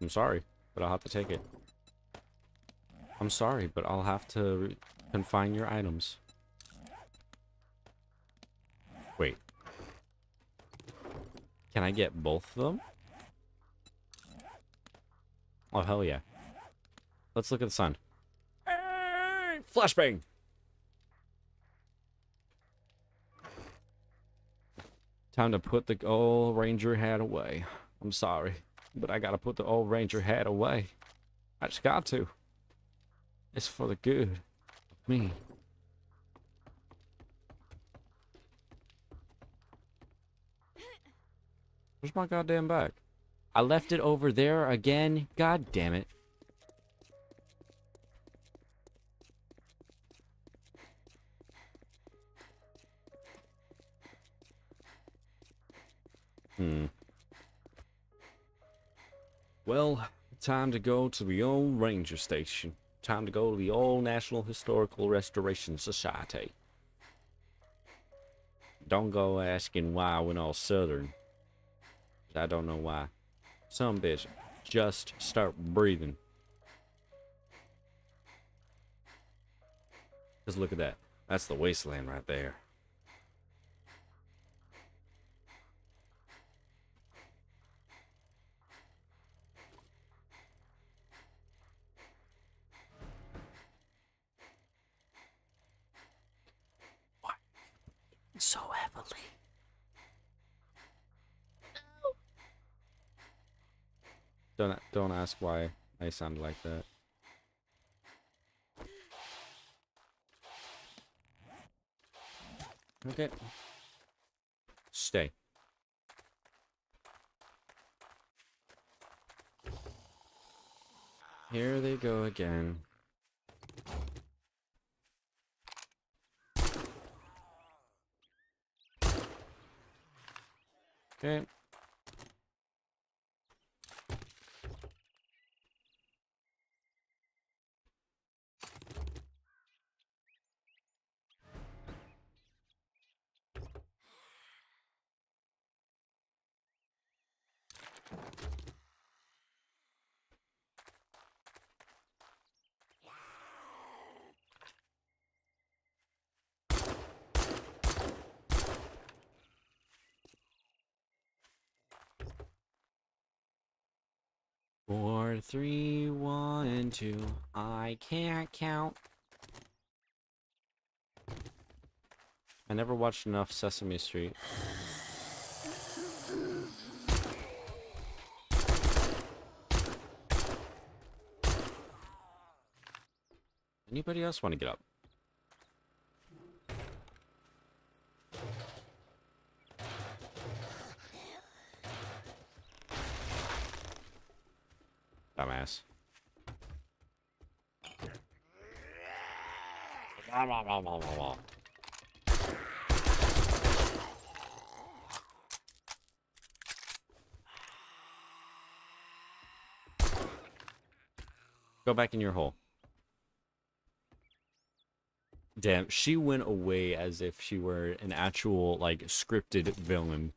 I'm sorry, but I'll have to take it. I'm sorry, but I'll have to confine your items. Wait. Can I get both of them? Oh, hell yeah. Let's look at the sun. Hey, Flashbang! Time to put the old ranger hat away. I'm sorry, but I gotta put the old ranger hat away. I just got to. It's for the good of me. Where's my goddamn bag? I left it over there again. God damn it. Well, time to go to the old ranger station. Time to go to the old National Historical Restoration Society. Don't go asking why went all southern. I don't know why. Some bitch. Just start breathing. Just look at that. That's the wasteland right there. So heavily. Don't don't ask why I sound like that. Okay. Stay. Here they go again. Okay. Four, three, one, and two. I can't count. I never watched enough Sesame Street. Anybody else want to get up? Dumbass. Go back in your hole. Damn, she went away as if she were an actual, like, scripted villain.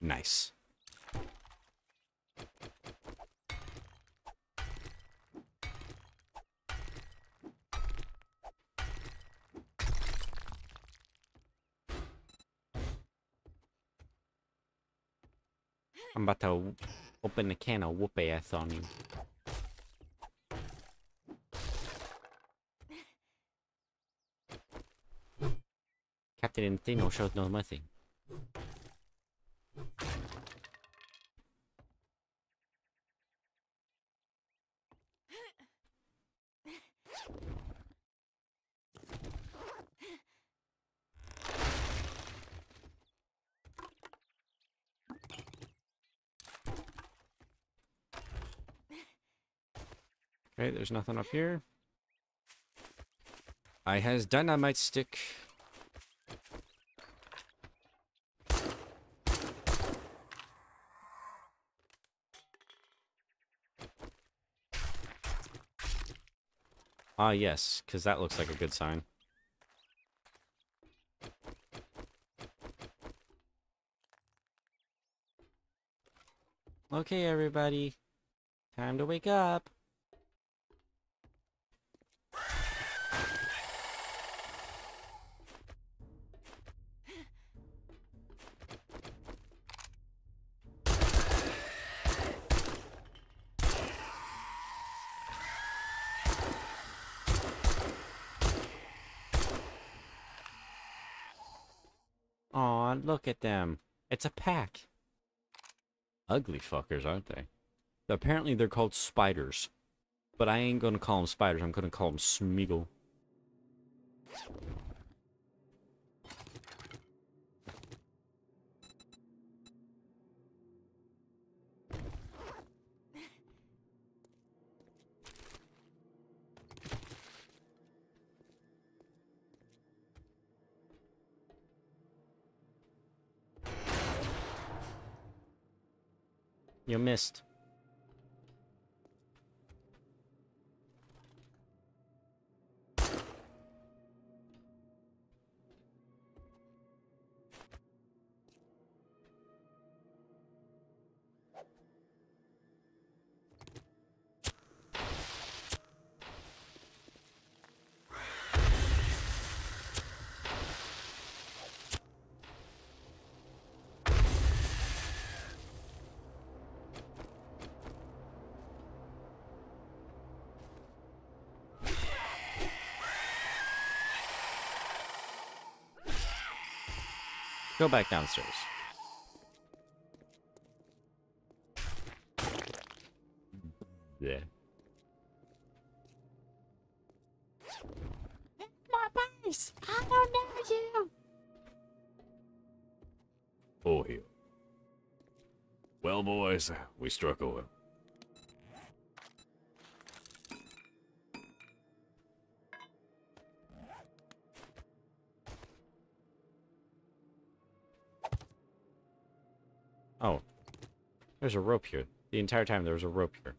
Nice. I'm about to open a can of whoop ass on you. Captain Intino shows no mercy. Okay, there's nothing up here. I has dynamite stick. Ah, yes, because that looks like a good sign. Okay, everybody. Time to wake up. Look at them. It's a pack. Ugly fuckers, aren't they? Apparently they're called spiders. But I ain't gonna call them spiders, I'm gonna call them Smeagol. You missed. Go back downstairs. Yeah. My base! I don't know you! Oh, here. Well, boys, we struck oil. There's a rope here. The entire time there was a rope here.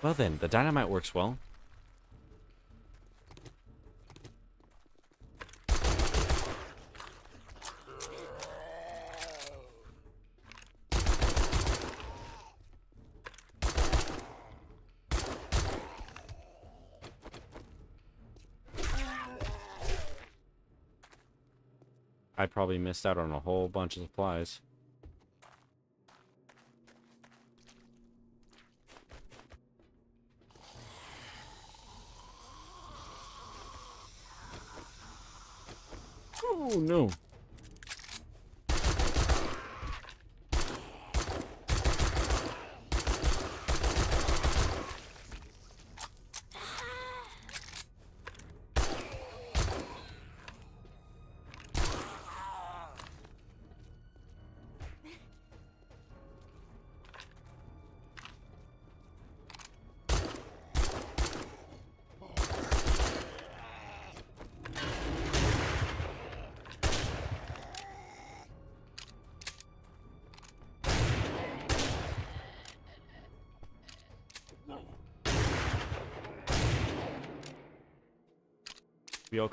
Well then, the dynamite works well. I probably missed out on a whole bunch of supplies.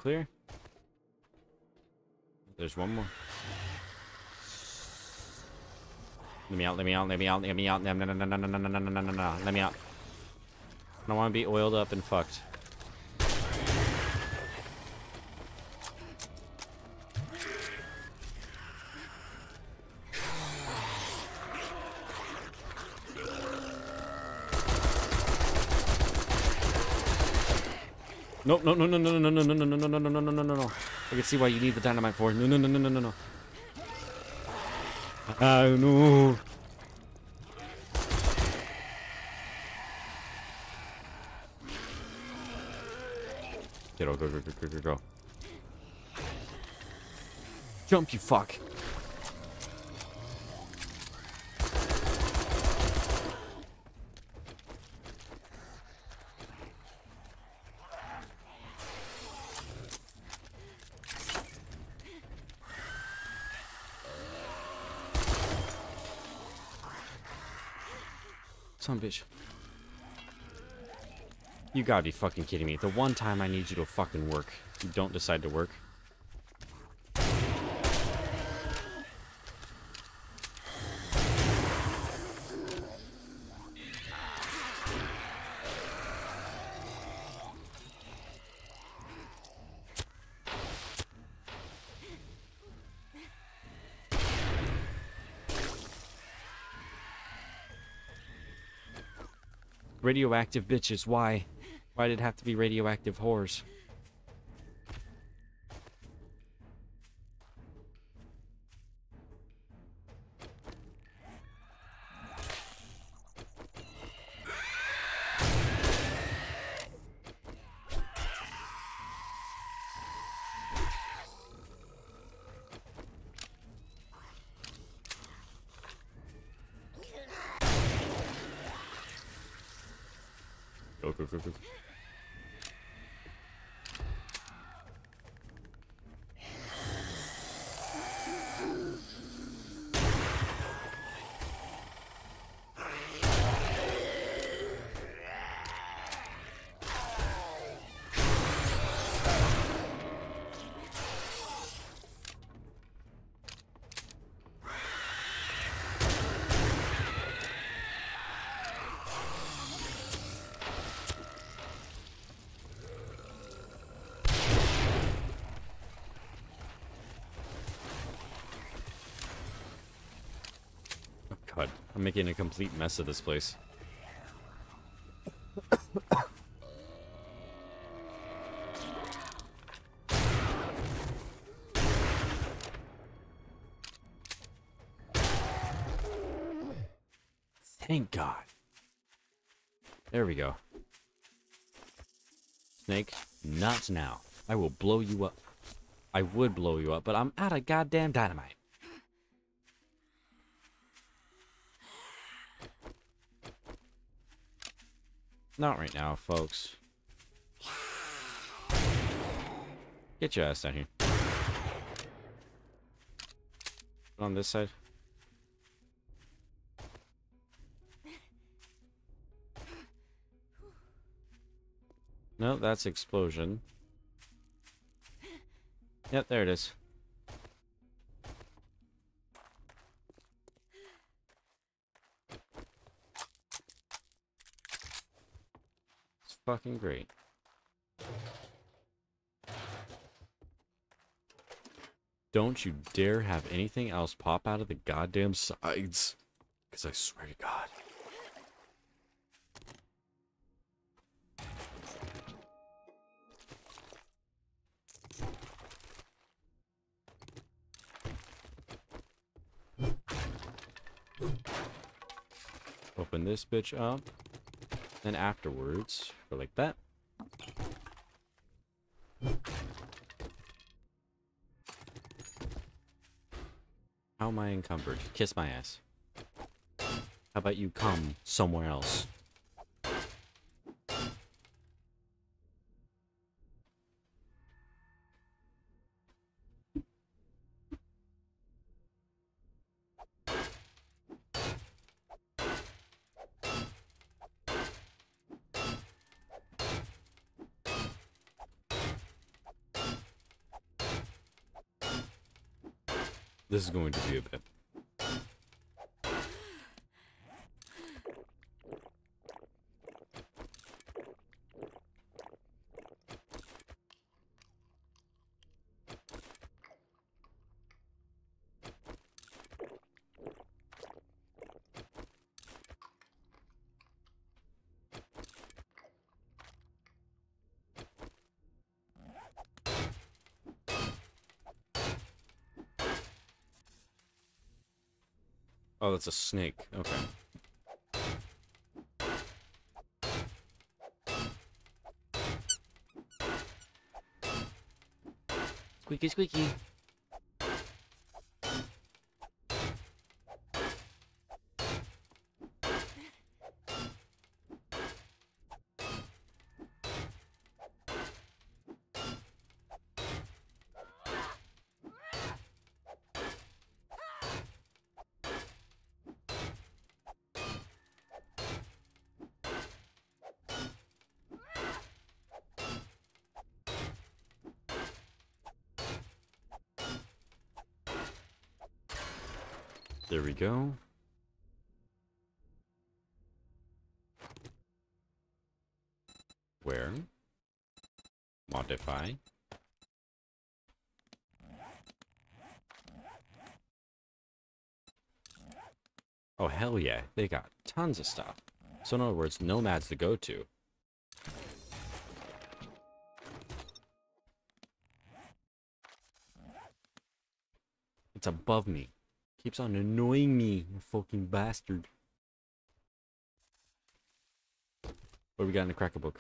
Clear? There's one more. Let me out, let me out, let me out, let me out. No, no, no, no, no, no, no, no, no, no, no. Let me out. I don't want to be oiled up and fucked. No, no, no, no, no, no, no, no, no, no, no, no, no, no, no, no, no, no. I can see why you need the dynamite for. No, no, no, no, no, no, no. Ah, no. Get go, go, go, go, go, go. Jump, you fuck. Bitch. You gotta be fucking kidding me. The one time I need you to fucking work, you don't decide to work. Radioactive bitches, why? Why did it have to be radioactive whores? Go, go, go, go. Oh, God, I'm making a complete mess of this place. Thank God. There we go. Snake, not now. I will blow you up. I would blow you up, but I'm out of goddamn dynamite. Not right now, folks. Get your ass down here. On this side. No, that's explosion. Yep, there it is. Fucking great. Don't you dare have anything else pop out of the goddamn sides. Because I swear to God. Open this bitch up. Then afterwards, go like that. How am I encumbered? Kiss my ass. How about you come somewhere else? Is going to be a bit. That's a snake. Okay. Squeaky, squeaky. There we go. Where? Modify. Oh, hell yeah. They got tons of stuff. So in other words, Nomad's the go-to. It's above me. Keeps on annoying me, you fucking bastard. What we got in the cracker book?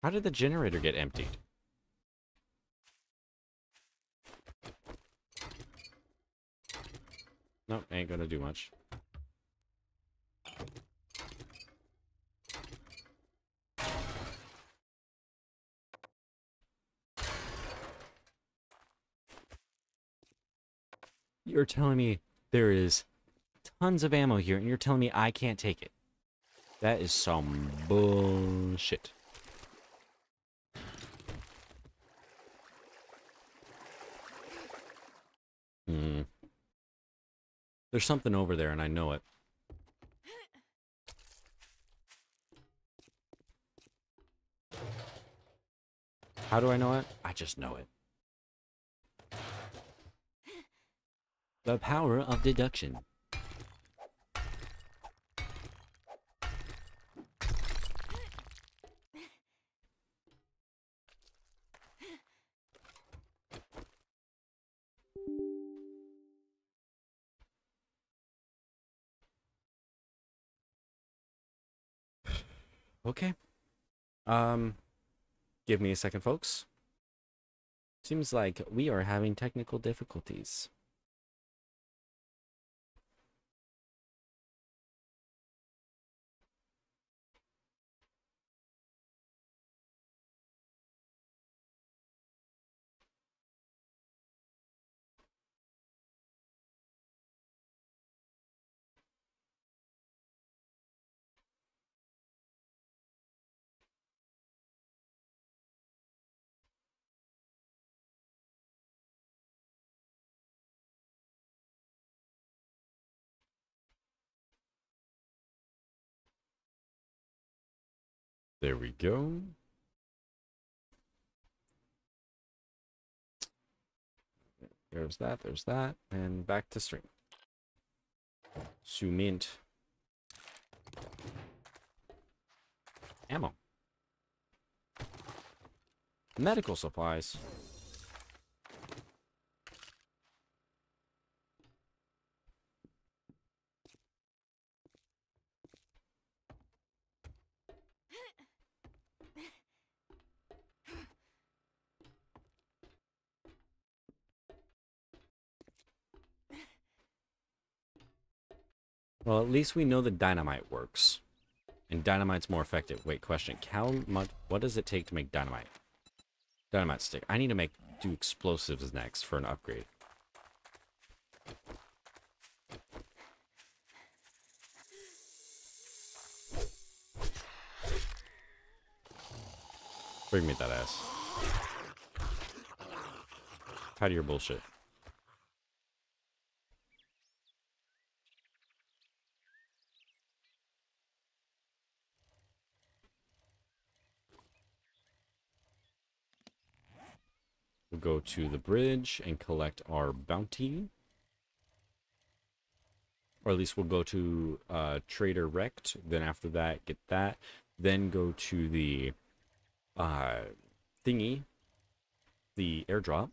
How did the generator get emptied? Nope, ain't gonna do much. You're telling me there is tons of ammo here, and you're telling me I can't take it. That is some bullshit. Hmm. There's something over there, and I know it. How do I know it? I just know it. The power of deduction. Okay. Um, give me a second, folks. Seems like we are having technical difficulties. There we go. There's that, there's that, and back to stream. Sumint. Ammo. Medical supplies. Well, at least we know the dynamite works. And dynamite's more effective. Wait, question. How much what does it take to make dynamite? Dynamite stick. I need to make do explosives next for an upgrade. Bring me that ass. Tired of your bullshit. We'll go to the bridge and collect our bounty. Or at least we'll go to uh, Trader Rekt. Then after that, get that. Then go to the uh, thingy, the airdrop.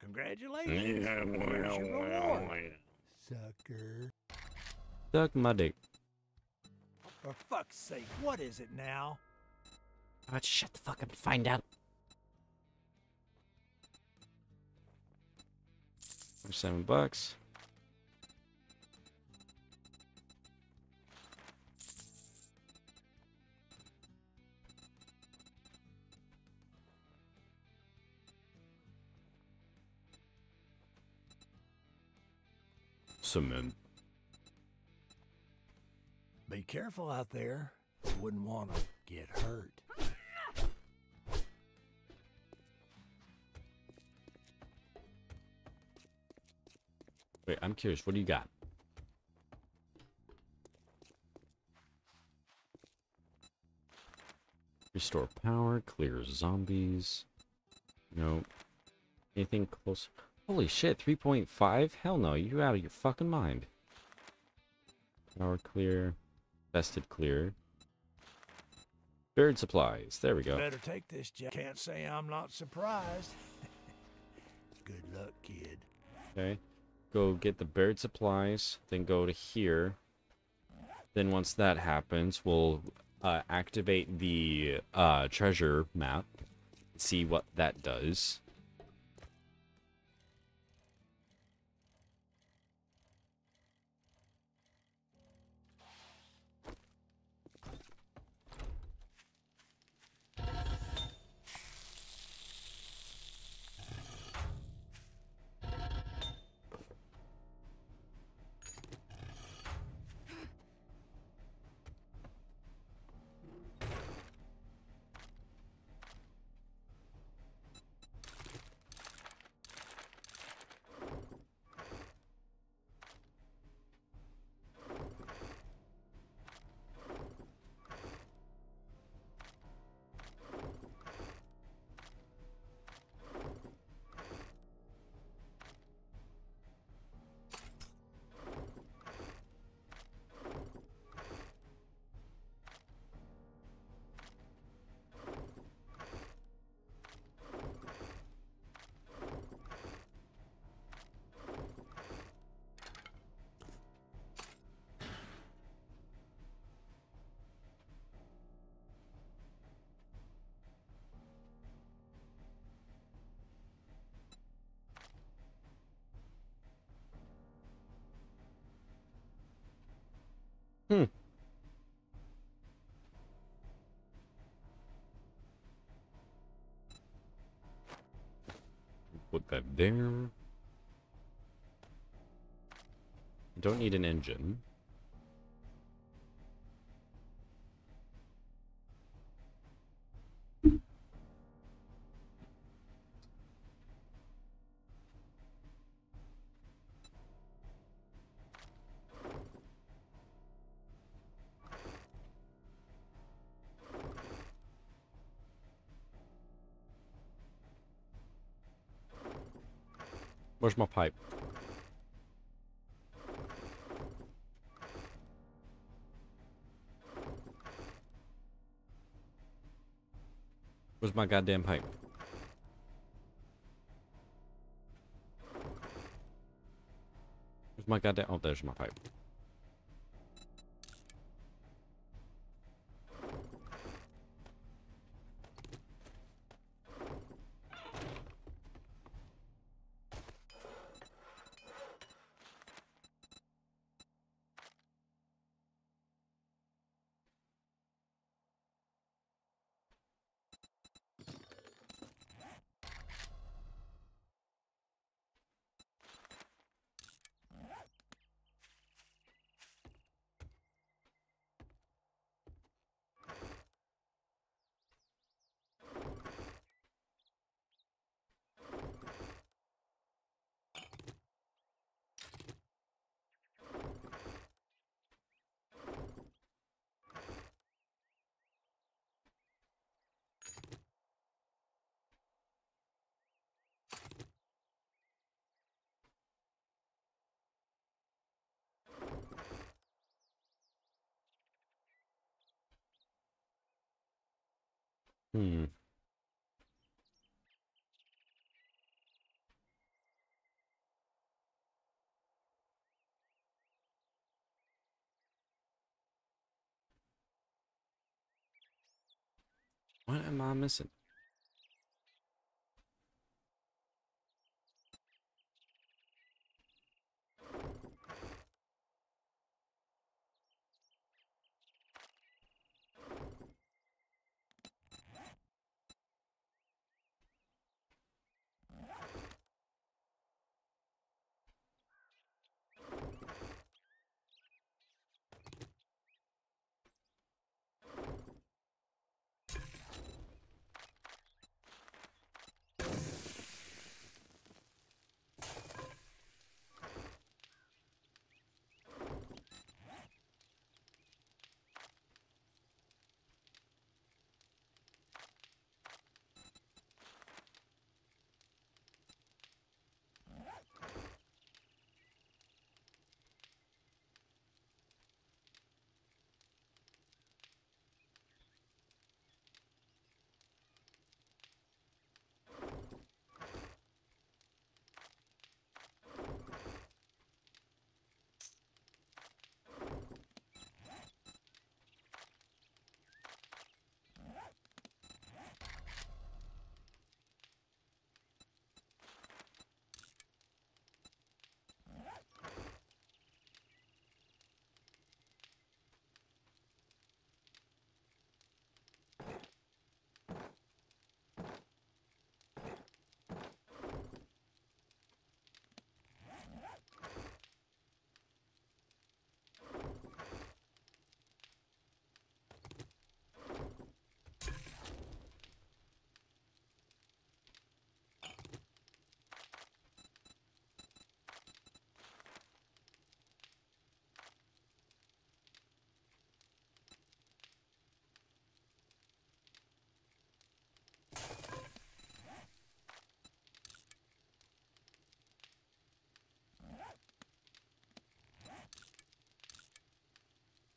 Congratulations. Here's your reward. Sucker. Suck my dick. For fuck's sake, what is it now? Oh, shut the fuck up and find out. for seven bucks. Cement. Be careful out there. Wouldn't want to get hurt. Wait, I'm curious. What do you got? Restore power, clear zombies. Nope. Anything close? Holy shit, 3.5? Hell no, you out of your fucking mind. Power clear. Vested clear. Buried supplies. There we go. Better take this, Jack. Can't say I'm not surprised. Good luck, kid. Okay. Go get the buried supplies, then go to here. Then once that happens, we'll uh, activate the uh, treasure map. See what that does. There. Don't need an engine. Where's my pipe? Where's my goddamn pipe? Where's my goddamn... Oh, there's my pipe. Hmm. What am I missing?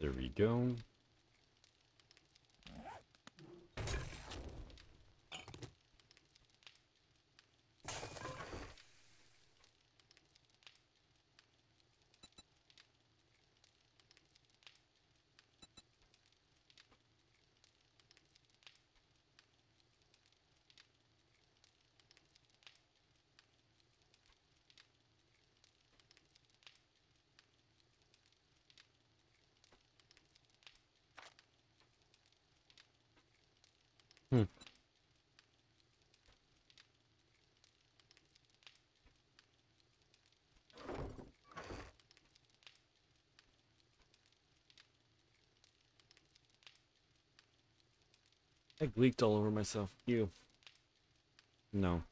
There we go. Hmm. I leaked all over myself. You. No.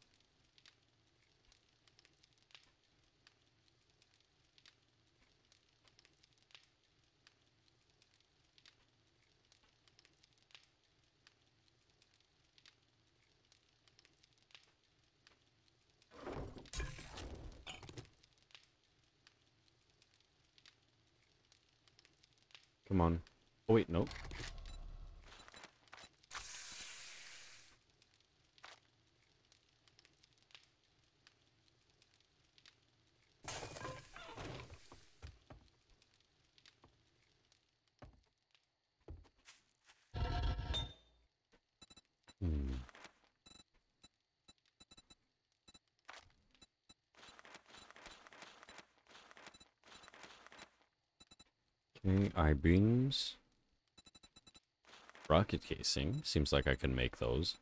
Come on. Oh wait, nope. Hmm. Okay, I-beams. Rocket casing. Seems like I can make those.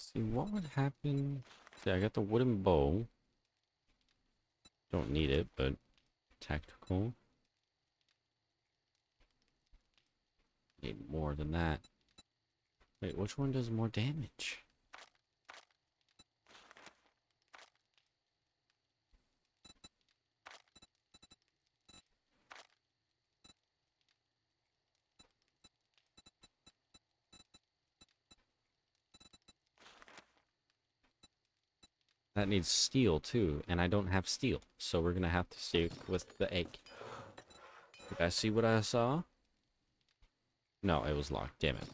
See, what would happen? See, I got the wooden bow. Don't need it, but tactical. Need more than that. Wait, which one does more damage? That needs steel too, and I don't have steel, so we're gonna have to stick with the egg. Did I see what I saw? No, it was locked. Damn it.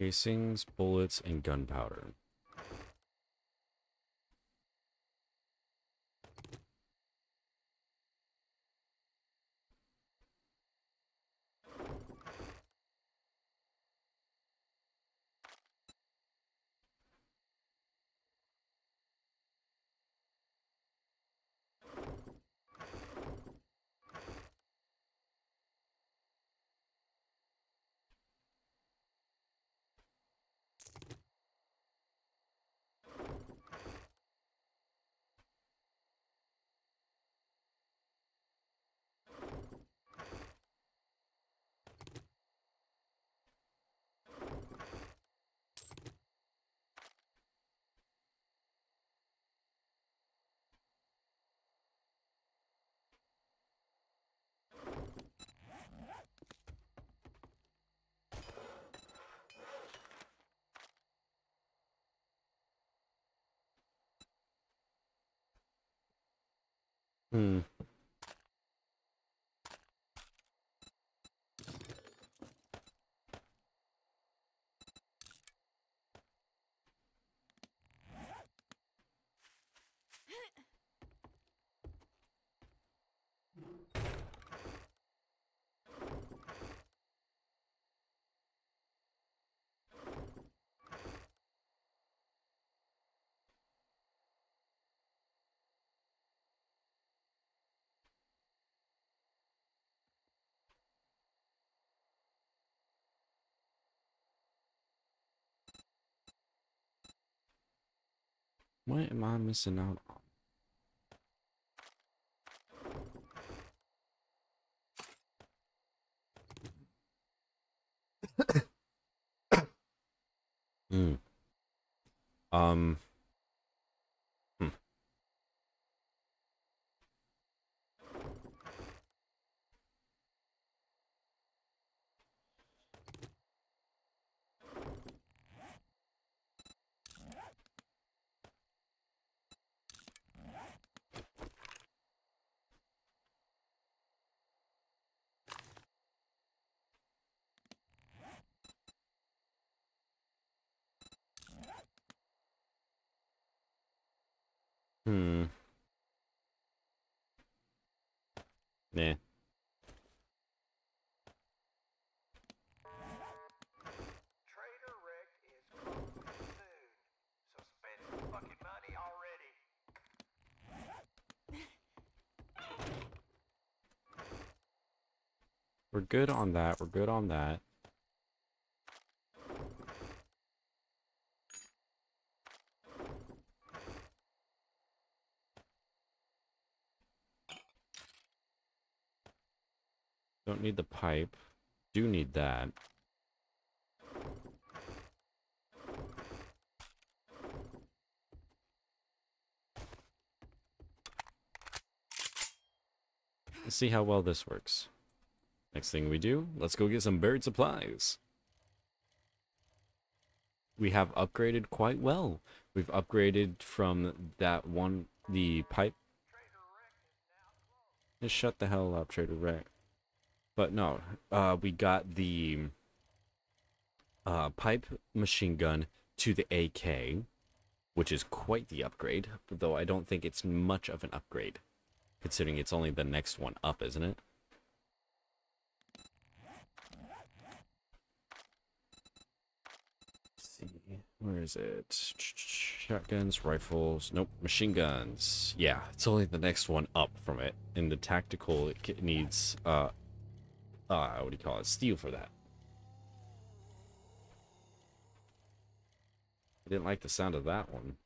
Casings, bullets, and gunpowder. Hmm. What am I missing out on? We're good on that. We're good on that. Don't need the pipe. Do need that. Let's see how well this works. Next thing we do, let's go get some buried supplies. We have upgraded quite well. We've upgraded from that one, the pipe. Just shut the hell up, Trader Rekt. But no, uh, we got the uh, pipe machine gun to the AK, which is quite the upgrade, though I don't think it's much of an upgrade, considering it's only the next one up, isn't it? Where is it? Shotguns, rifles. Nope, machine guns. Yeah, it's only the next one up from it. In the tactical, it needs uh, uh, what do you call it? Steel for that. I didn't like the sound of that one.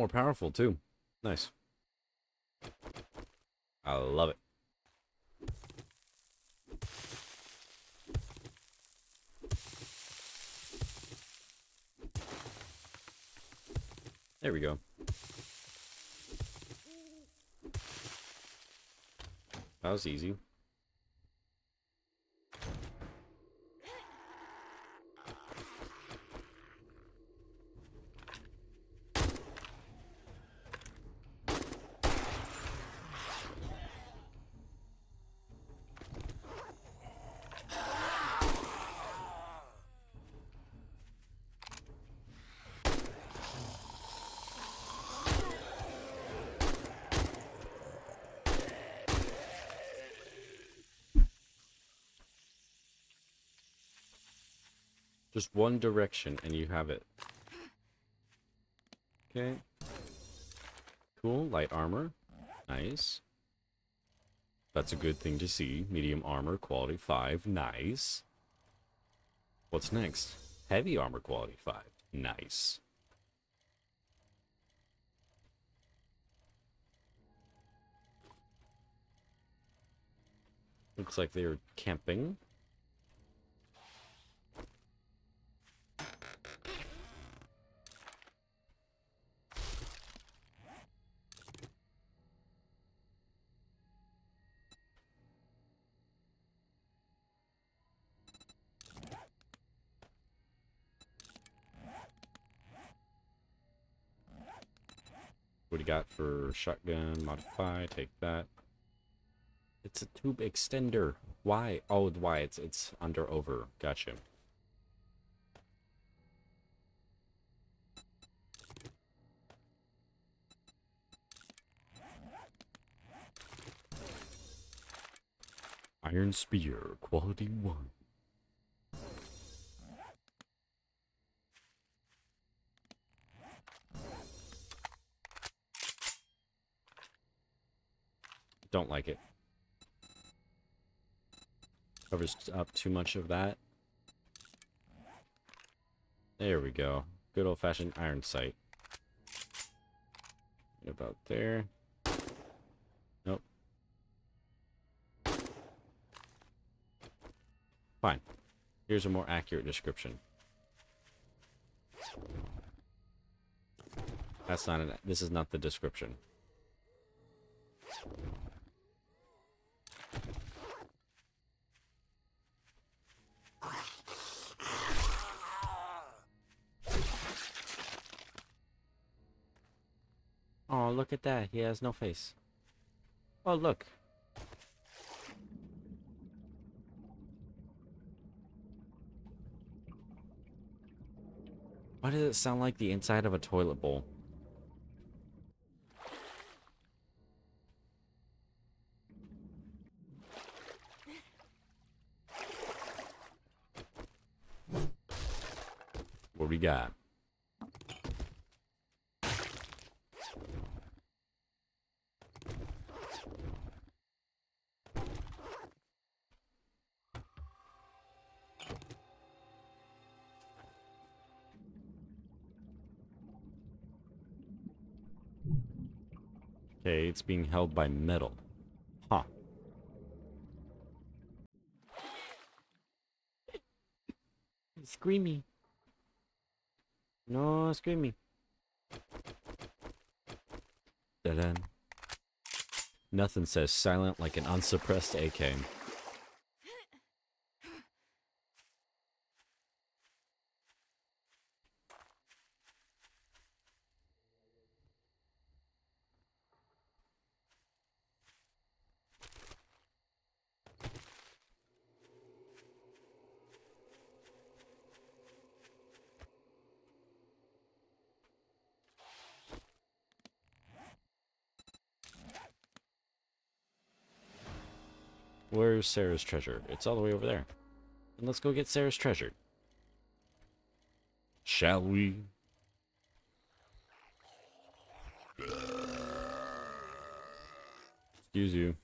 More powerful too. Nice. I love it. There we go. That was easy. Just one direction and you have it. Okay. Cool. Light armor. Nice. That's a good thing to see. Medium armor, quality 5. Nice. What's next? Heavy armor, quality 5. Nice. Looks like they're camping. What do you got shotgun? Modify, take that. It's a tube extender. Why? Oh, why? It's it's under over. Gotcha. Iron Spear, quality 1. Don't like it. Covers up too much of that. There we go. Good old-fashioned iron sight. About there. Nope. Fine. Here's a more accurate description. That's not an. This is not the description. Look at that. He has no face. Oh, look. Why does it sound like the inside of a toilet bowl? What we got? It's being held by metal. Huh. Screamy. No screamy. Da-dun. Nothing says silent like an unsuppressed AK. Where's Sarah's treasure? It's all the way over there. And let's go get Sarah's treasure. Shall we? Excuse you.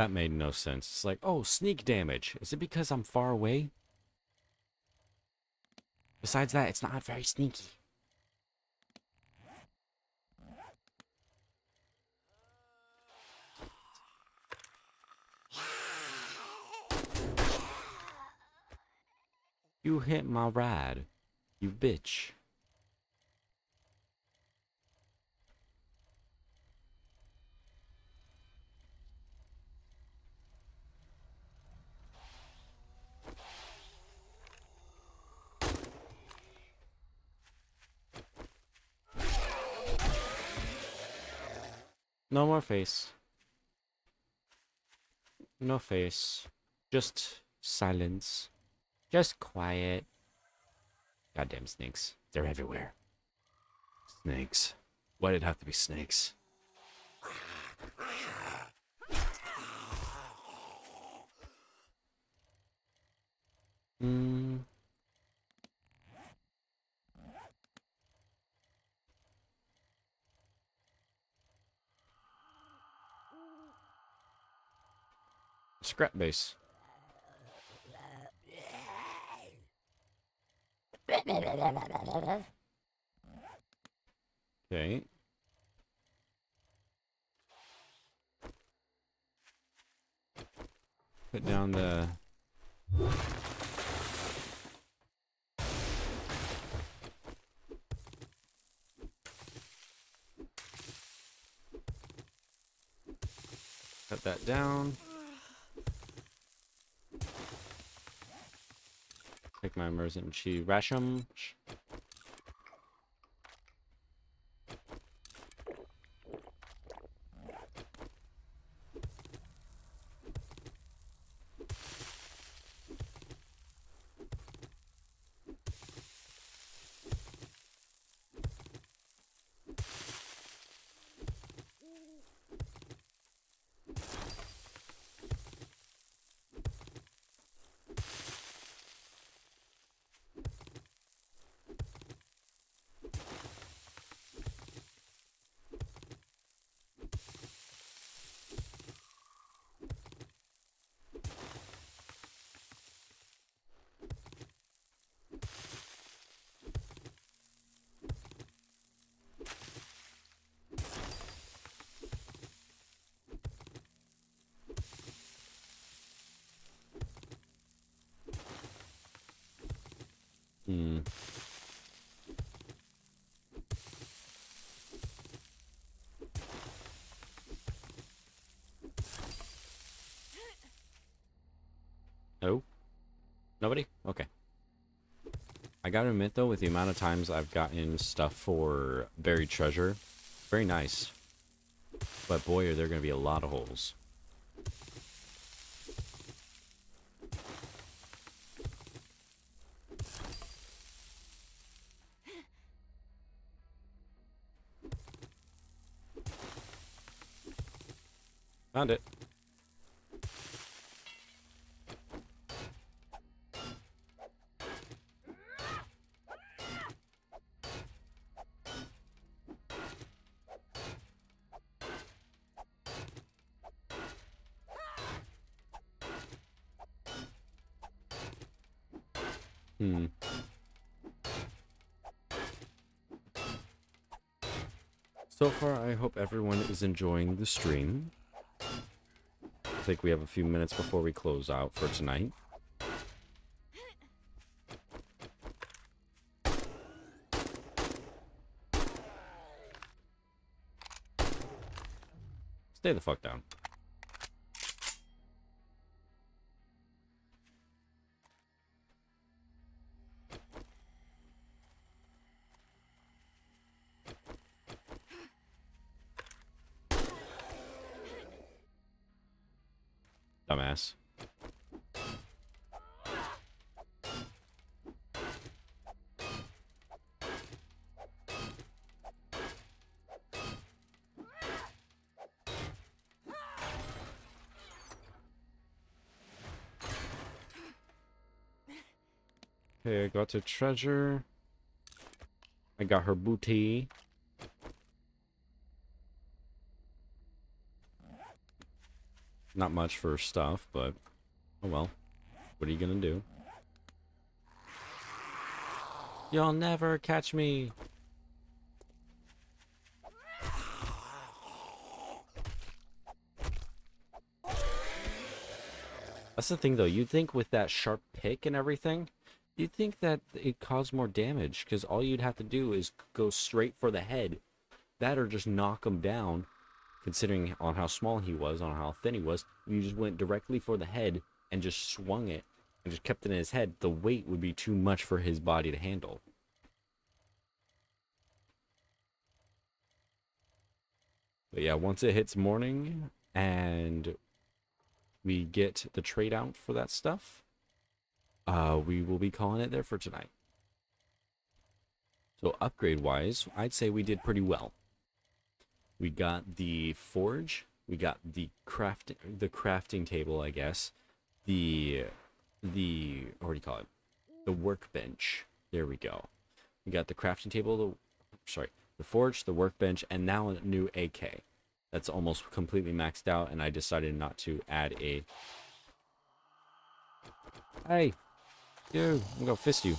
That made no sense. It's like, oh, sneak damage. Is it because I'm far away? Besides that, it's not very sneaky. You hit my ride. You bitch. No more face. No face. Just silence. Just quiet. Goddamn snakes. They're everywhere. Snakes. Why did it have to be snakes? Mm. Scrap base. Okay. Put down the Cut that down. Take my emergency ration. Hmm. No? Nobody? Okay. I gotta admit though, with the amount of times I've gotten stuff for buried treasure, very nice. But boy, are there gonna be a lot of holes. Is enjoying the stream. I think we have a few minutes before we close out for tonight. Stay the fuck down. A treasure. I got her booty. Not much for stuff, but oh well. What are you gonna do? You'll never catch me. That's the thing though, you'd think with that sharp pick and everything, you'd think that it caused more damage, because all you'd have to do is go straight for the head. That or just knock him down considering on how small he was, on how thin he was, you just went directly for the head and just swung it and just kept it in his head, the weight would be too much for his body to handle. But But yeah, once it hits morning and we get the trade out for that stuff, uh, we will be calling it there for tonight. So upgrade wise, I'd say we did pretty well. We got the forge, we got the craft the crafting table, I guess. The the what do you call it? The workbench. There we go. We got the crafting table, the sorry, the forge, the workbench, and now a new AK. That's almost completely maxed out, and I decided not to add a. Hey, dude, I'm gonna fist you.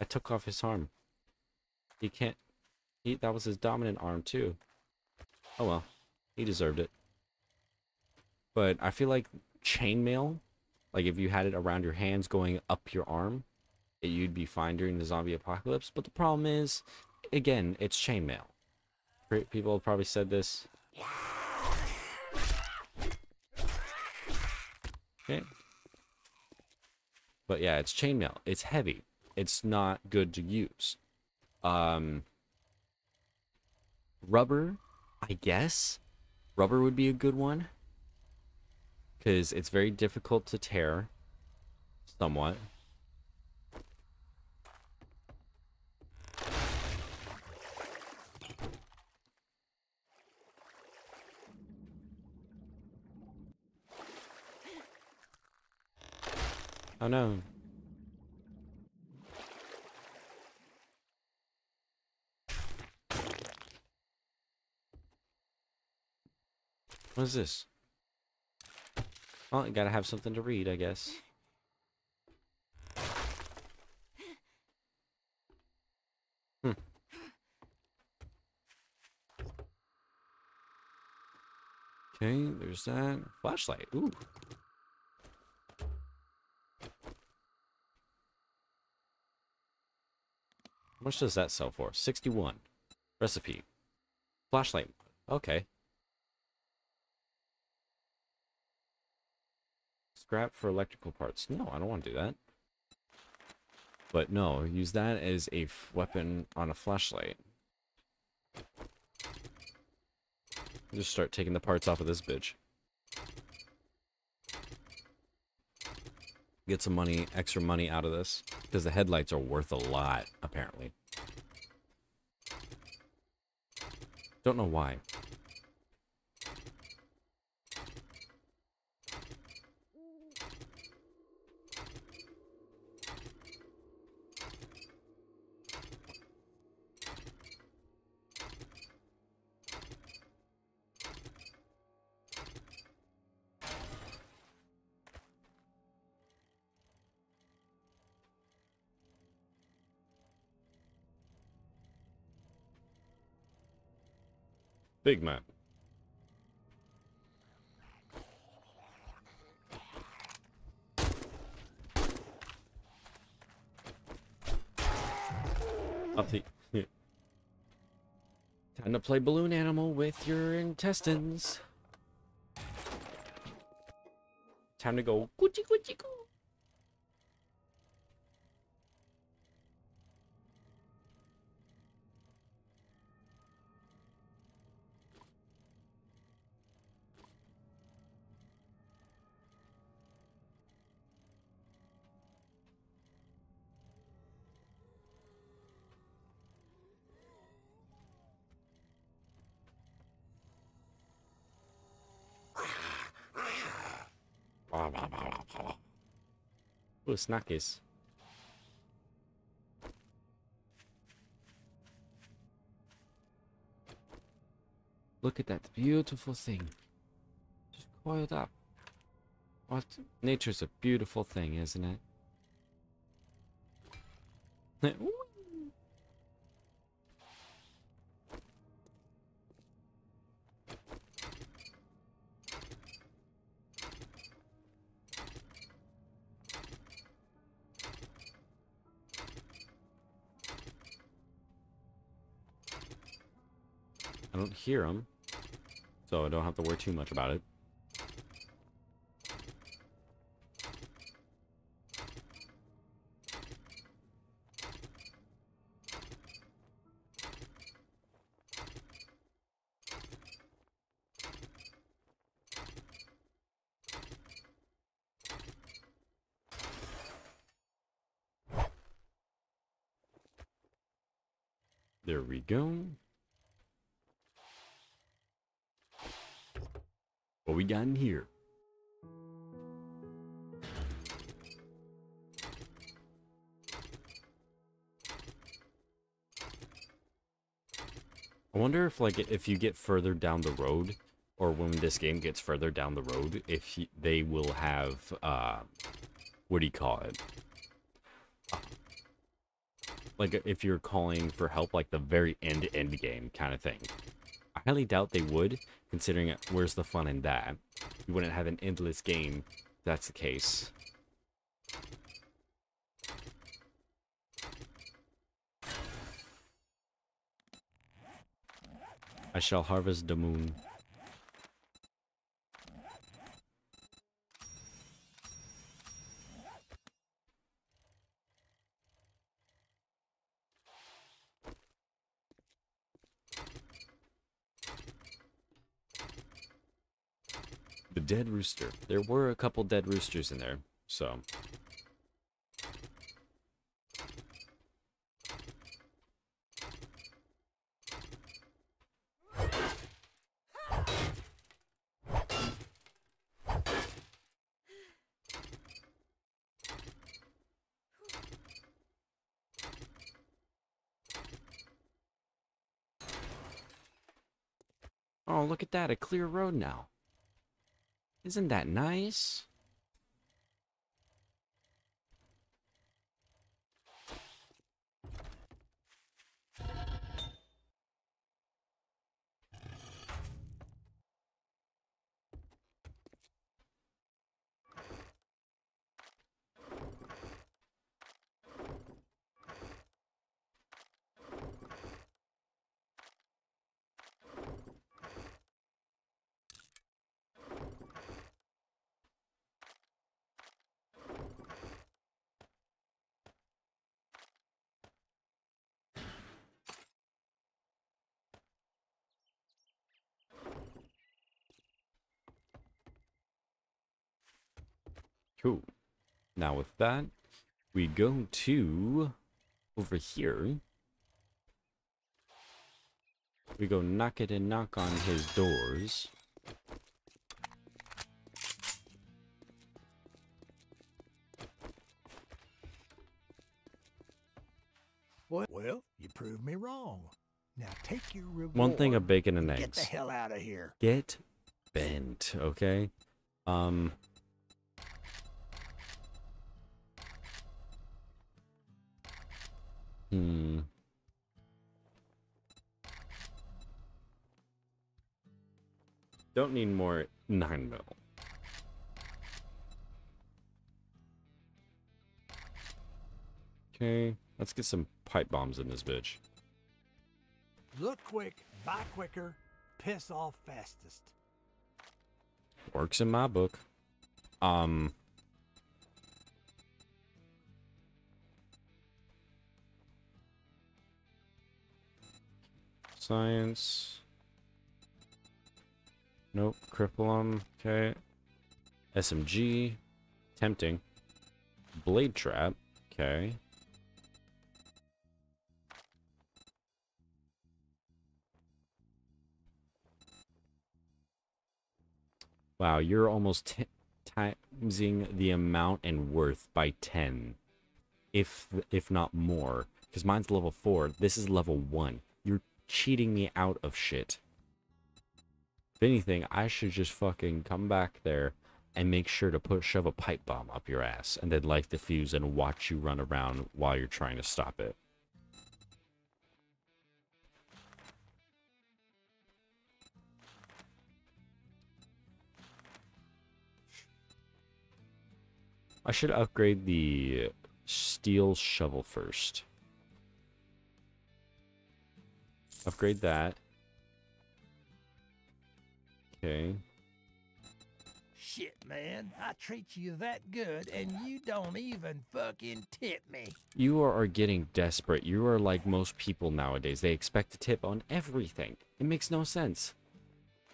I took off his arm. He can't. He that was his dominant arm too. Oh well, he deserved it. But I feel like chainmail, like if you had it around your hands going up your arm, it, you'd be fine during the zombie apocalypse. But the problem is, again, it's chainmail. People have probably said this. Okay. But yeah, it's chainmail. It's heavy. It's not good to use. Um, rubber, I guess. Rubber would be a good one. Because it's very difficult to tear. Somewhat. Oh no. What is this? You gotta have something to read, I guess. Hmm. Okay, there's that. Flashlight. Ooh. Much does that sell for? 61. Recipe. Flashlight. Okay. Scrap for electrical parts. No, I don't want to do that. But no, use that as a weapon on a flashlight. Just start taking the parts off of this bitch. Get some money, extra money out of this. Because the headlights are worth a lot, apparently. Don't know why. Big man. Up the Time to play balloon animal with your intestines. Time to go coo. Ooh, snackies. Look at that beautiful thing. Just coiled up. What? Nature's a beautiful thing, isn't it? hear them. So I don't have to worry too much about it. There we go. What we got in here? I wonder if like if you get further down the road or when this game gets further down the road if they will have uh what do you call it? Like if you're calling for help like the very end end game kind of thing. I highly doubt they would considering where's the fun in that? You wouldn't have an endless game that's the case. I shall harvest the moon. Dead rooster. There were a couple dead roosters in there, so. Oh, look at that, a clear road now. Isn't that nice? Cool. Now with that, we go to over here. We go knock it and knock on his doors. Well, well, you proved me wrong. Now take your reward. One thing of bacon and eggs. Get the hell out of here. Get bent, okay? Um Hmm. Don't need more 9 mil. Okay, let's get some pipe bombs in this bitch. Look quick, buy quicker, piss off fastest. Works in my book. Um. Science. Nope. Cripple. 'em. Okay. SMG. Tempting. Blade trap. Okay. Wow, you're almost timesing the amount and worth by 10. If if not more. Because mine's level 4. This is level 1. Cheating me out of shit. If anything, I should just fucking come back there and make sure to put shove a pipe bomb up your ass and then light the fuse and watch you run around while you're trying to stop it. I should upgrade the steel shovel first. Upgrade that. Okay. Shit, man. I treat you that good and you don't even fucking tip me. You are, getting desperate. You are like most people nowadays. They expect a tip on everything. It makes no sense.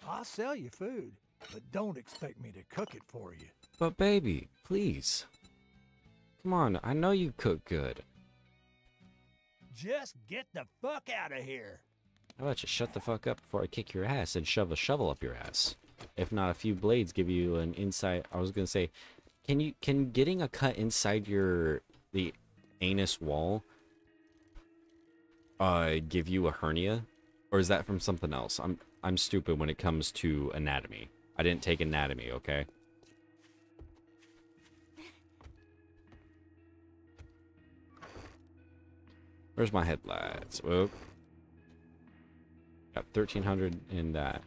I'll sell you food, but don't expect me to cook it for you. But baby, please. Come on, I know you cook good. just get the fuck out of here. How about you shut the fuck up before I kick your ass and shove a shovel up your ass? If not, a few blades give you an insight. I was gonna say, can you can getting a cut inside your the anus wall uh give you a hernia, or is that from something else? I'm I'm stupid when it comes to anatomy. I didn't take anatomy, okay? Where's my headlights? Whoop. Got 1300 in that.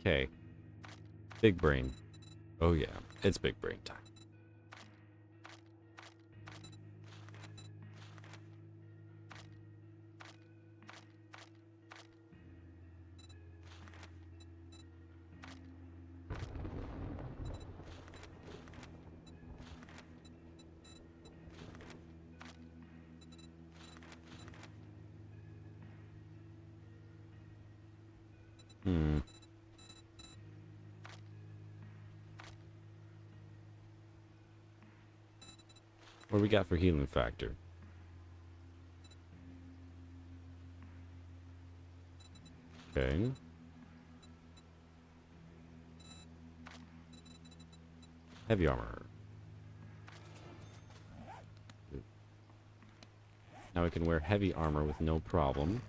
Okay. Big brain. Oh yeah, it's big brain time. What we got for healing factor? Okay. Heavy armor. Now we can wear heavy armor with no problem.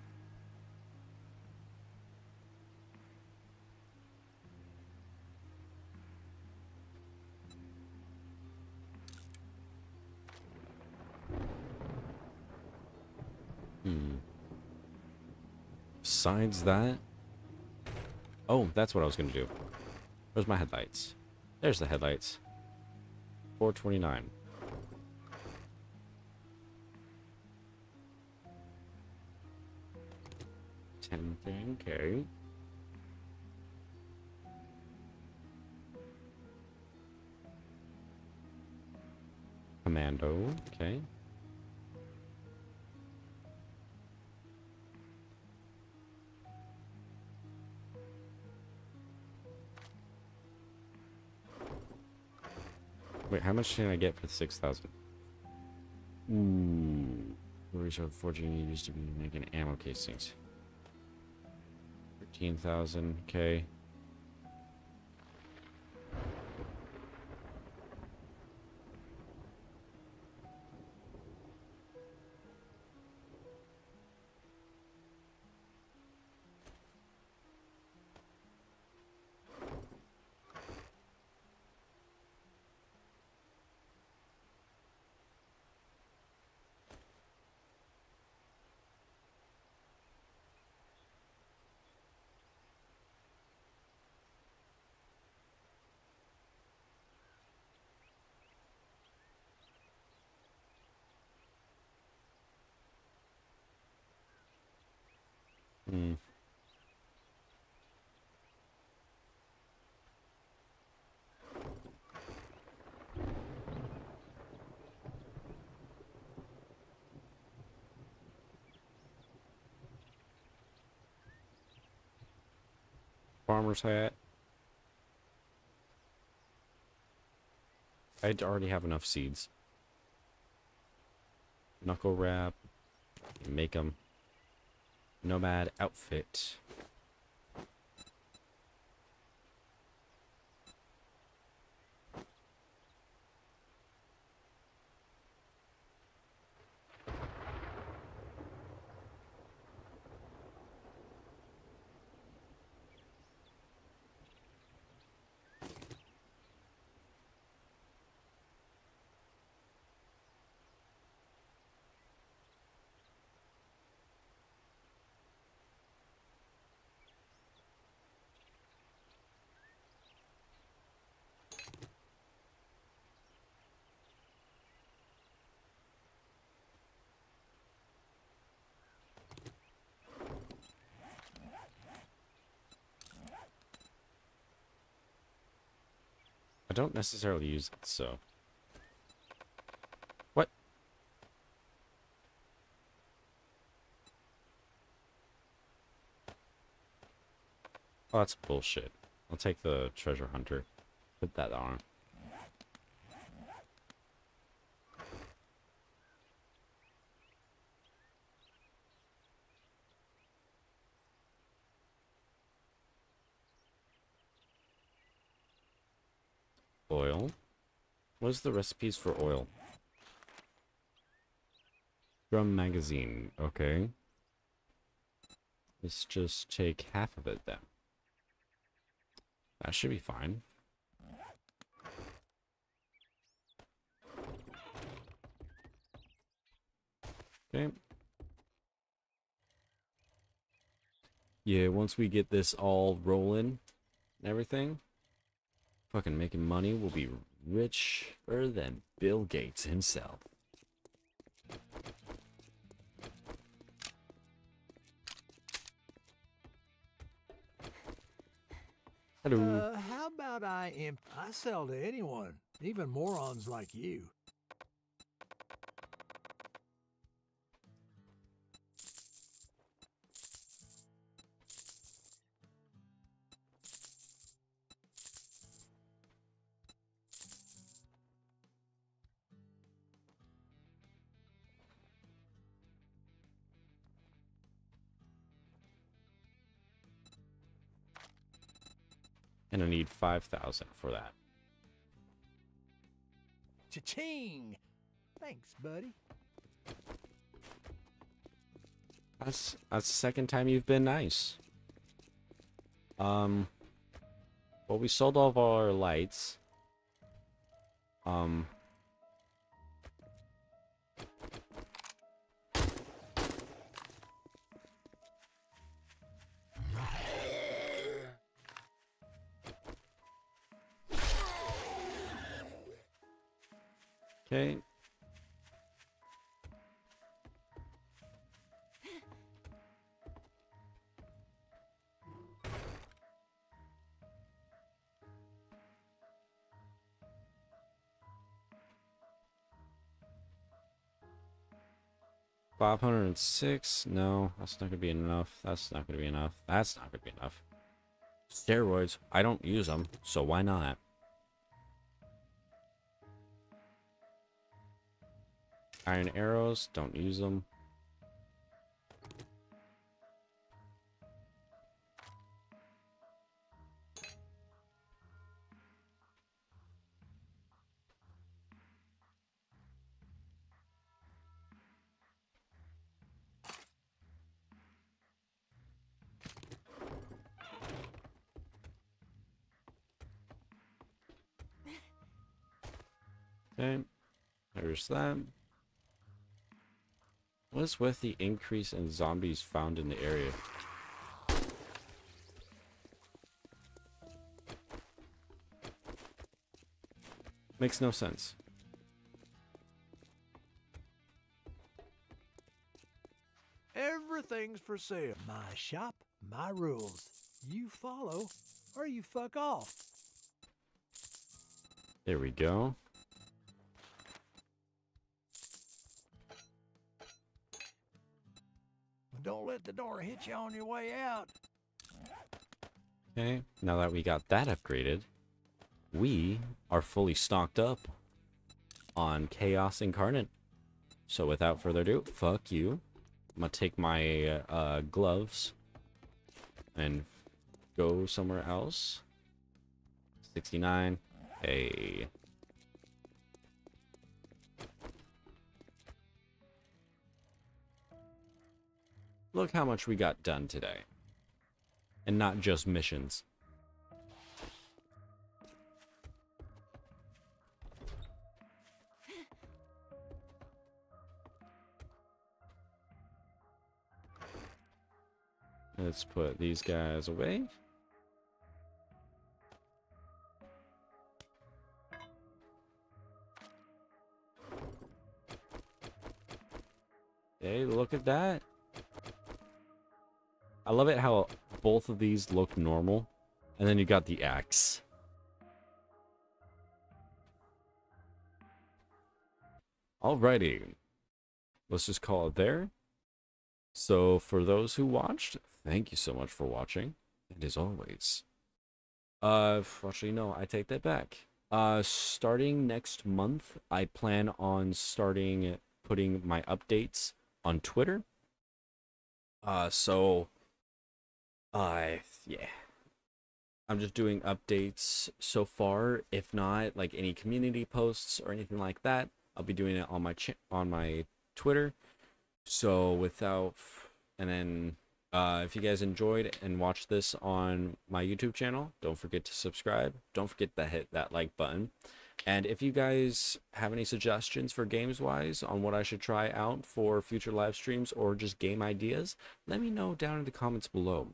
Hmm. Besides that... Oh, that's what I was going to do. Where's my headlights? There's the headlights. 429. Ten thing, okay. Commando, okay. Wait, how much can I get for 6,000? Ooh. Worries of fortune used to be making ammo casings. 13,000, okay. Farmer's hat. I already have enough seeds. Knuckle wrap. Make them. Nomad outfit. I don't necessarily use it, so. What? Oh, that's bullshit. I'll take the treasure hunter. Put that on. oil. What's the recipes for oil? Drum magazine. Okay. Let's just take half of it then. That should be fine. Okay. Yeah, once we get this all rolling and everything, fucking making money, we'll be richer than Bill Gates himself. Hello. Uh, how about I imp? I sell to anyone, even morons like you. And I need 5,000 for that. Cha-ching! Thanks, buddy. That's that's the second time you've been nice. Um well we sold all of our lights. Um Okay. Five hundred and six. No, that's not gonna be enough. That's not gonna be enough. That's not gonna be enough. Steroids. I don't use them, so why not? Iron arrows. Don't use them. Okay. There's that. What is with the increase in zombies found in the area? Makes no sense. Everything's for sale. My shop, my rules. You follow, or you fuck off. There we go. Let the door hit you on your way out. Okay, now that we got that upgraded, we are fully stocked up on Chaos Incarnate. So without further ado, fuck you. I'm gonna take my uh, gloves and go somewhere else. 69. Hey. Look how much we got done today. And not just missions. Let's put these guys away. Hey, look at that. I love it how both of these look normal. And then you got the axe. Alrighty. Let's just call it there. So for those who watched, thank you so much for watching. And as always, uh, actually no, I take that back. Uh, starting next month, I plan on starting putting my updates on Twitter. Uh, so, uh, yeah. I'm just doing updates so far. If not, like any community posts or anything like that, I'll be doing it on my on my Twitter. So without, and then uh, if you guys enjoyed and watched this on my YouTube channel, don't forget to subscribe. Don't forget to hit that like button. And if you guys have any suggestions for games wise on what I should try out for future live streams or just game ideas, let me know down in the comments below.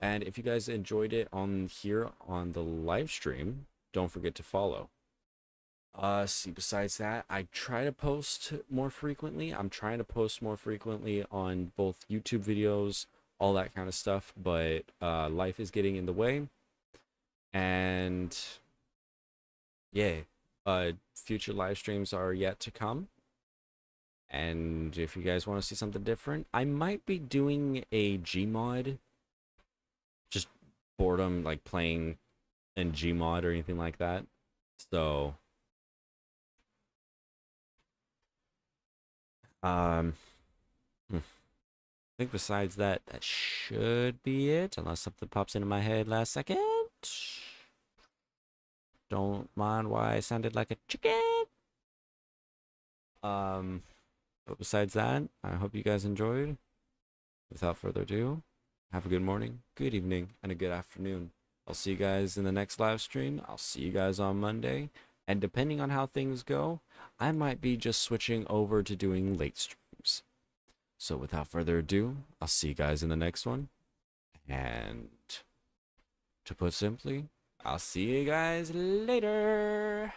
And if you guys enjoyed it on here on the live stream, don't forget to follow. Uh, see, besides that, I try to post more frequently. I'm trying to post more frequently on both YouTube videos, all that kind of stuff, but uh, life is getting in the way. And yeah, uh, future live streams are yet to come. And if you guys want to see something different, I might be doing a Gmod. Boredom, like playing in Gmod or anything like that. So, um, hmm. I think besides that, that should be it. Unless something pops into my head last second. Don't mind why I sounded like a chicken. Um, but besides that, I hope you guys enjoyed. Without further ado, have a good morning, good evening, and a good afternoon. I'll see you guys in the next live stream. I'll see you guys on Monday. And depending on how things go, I might be just switching over to doing late streams. So without further ado, I'll see you guys in the next one. And to put simply, I'll see you guys later.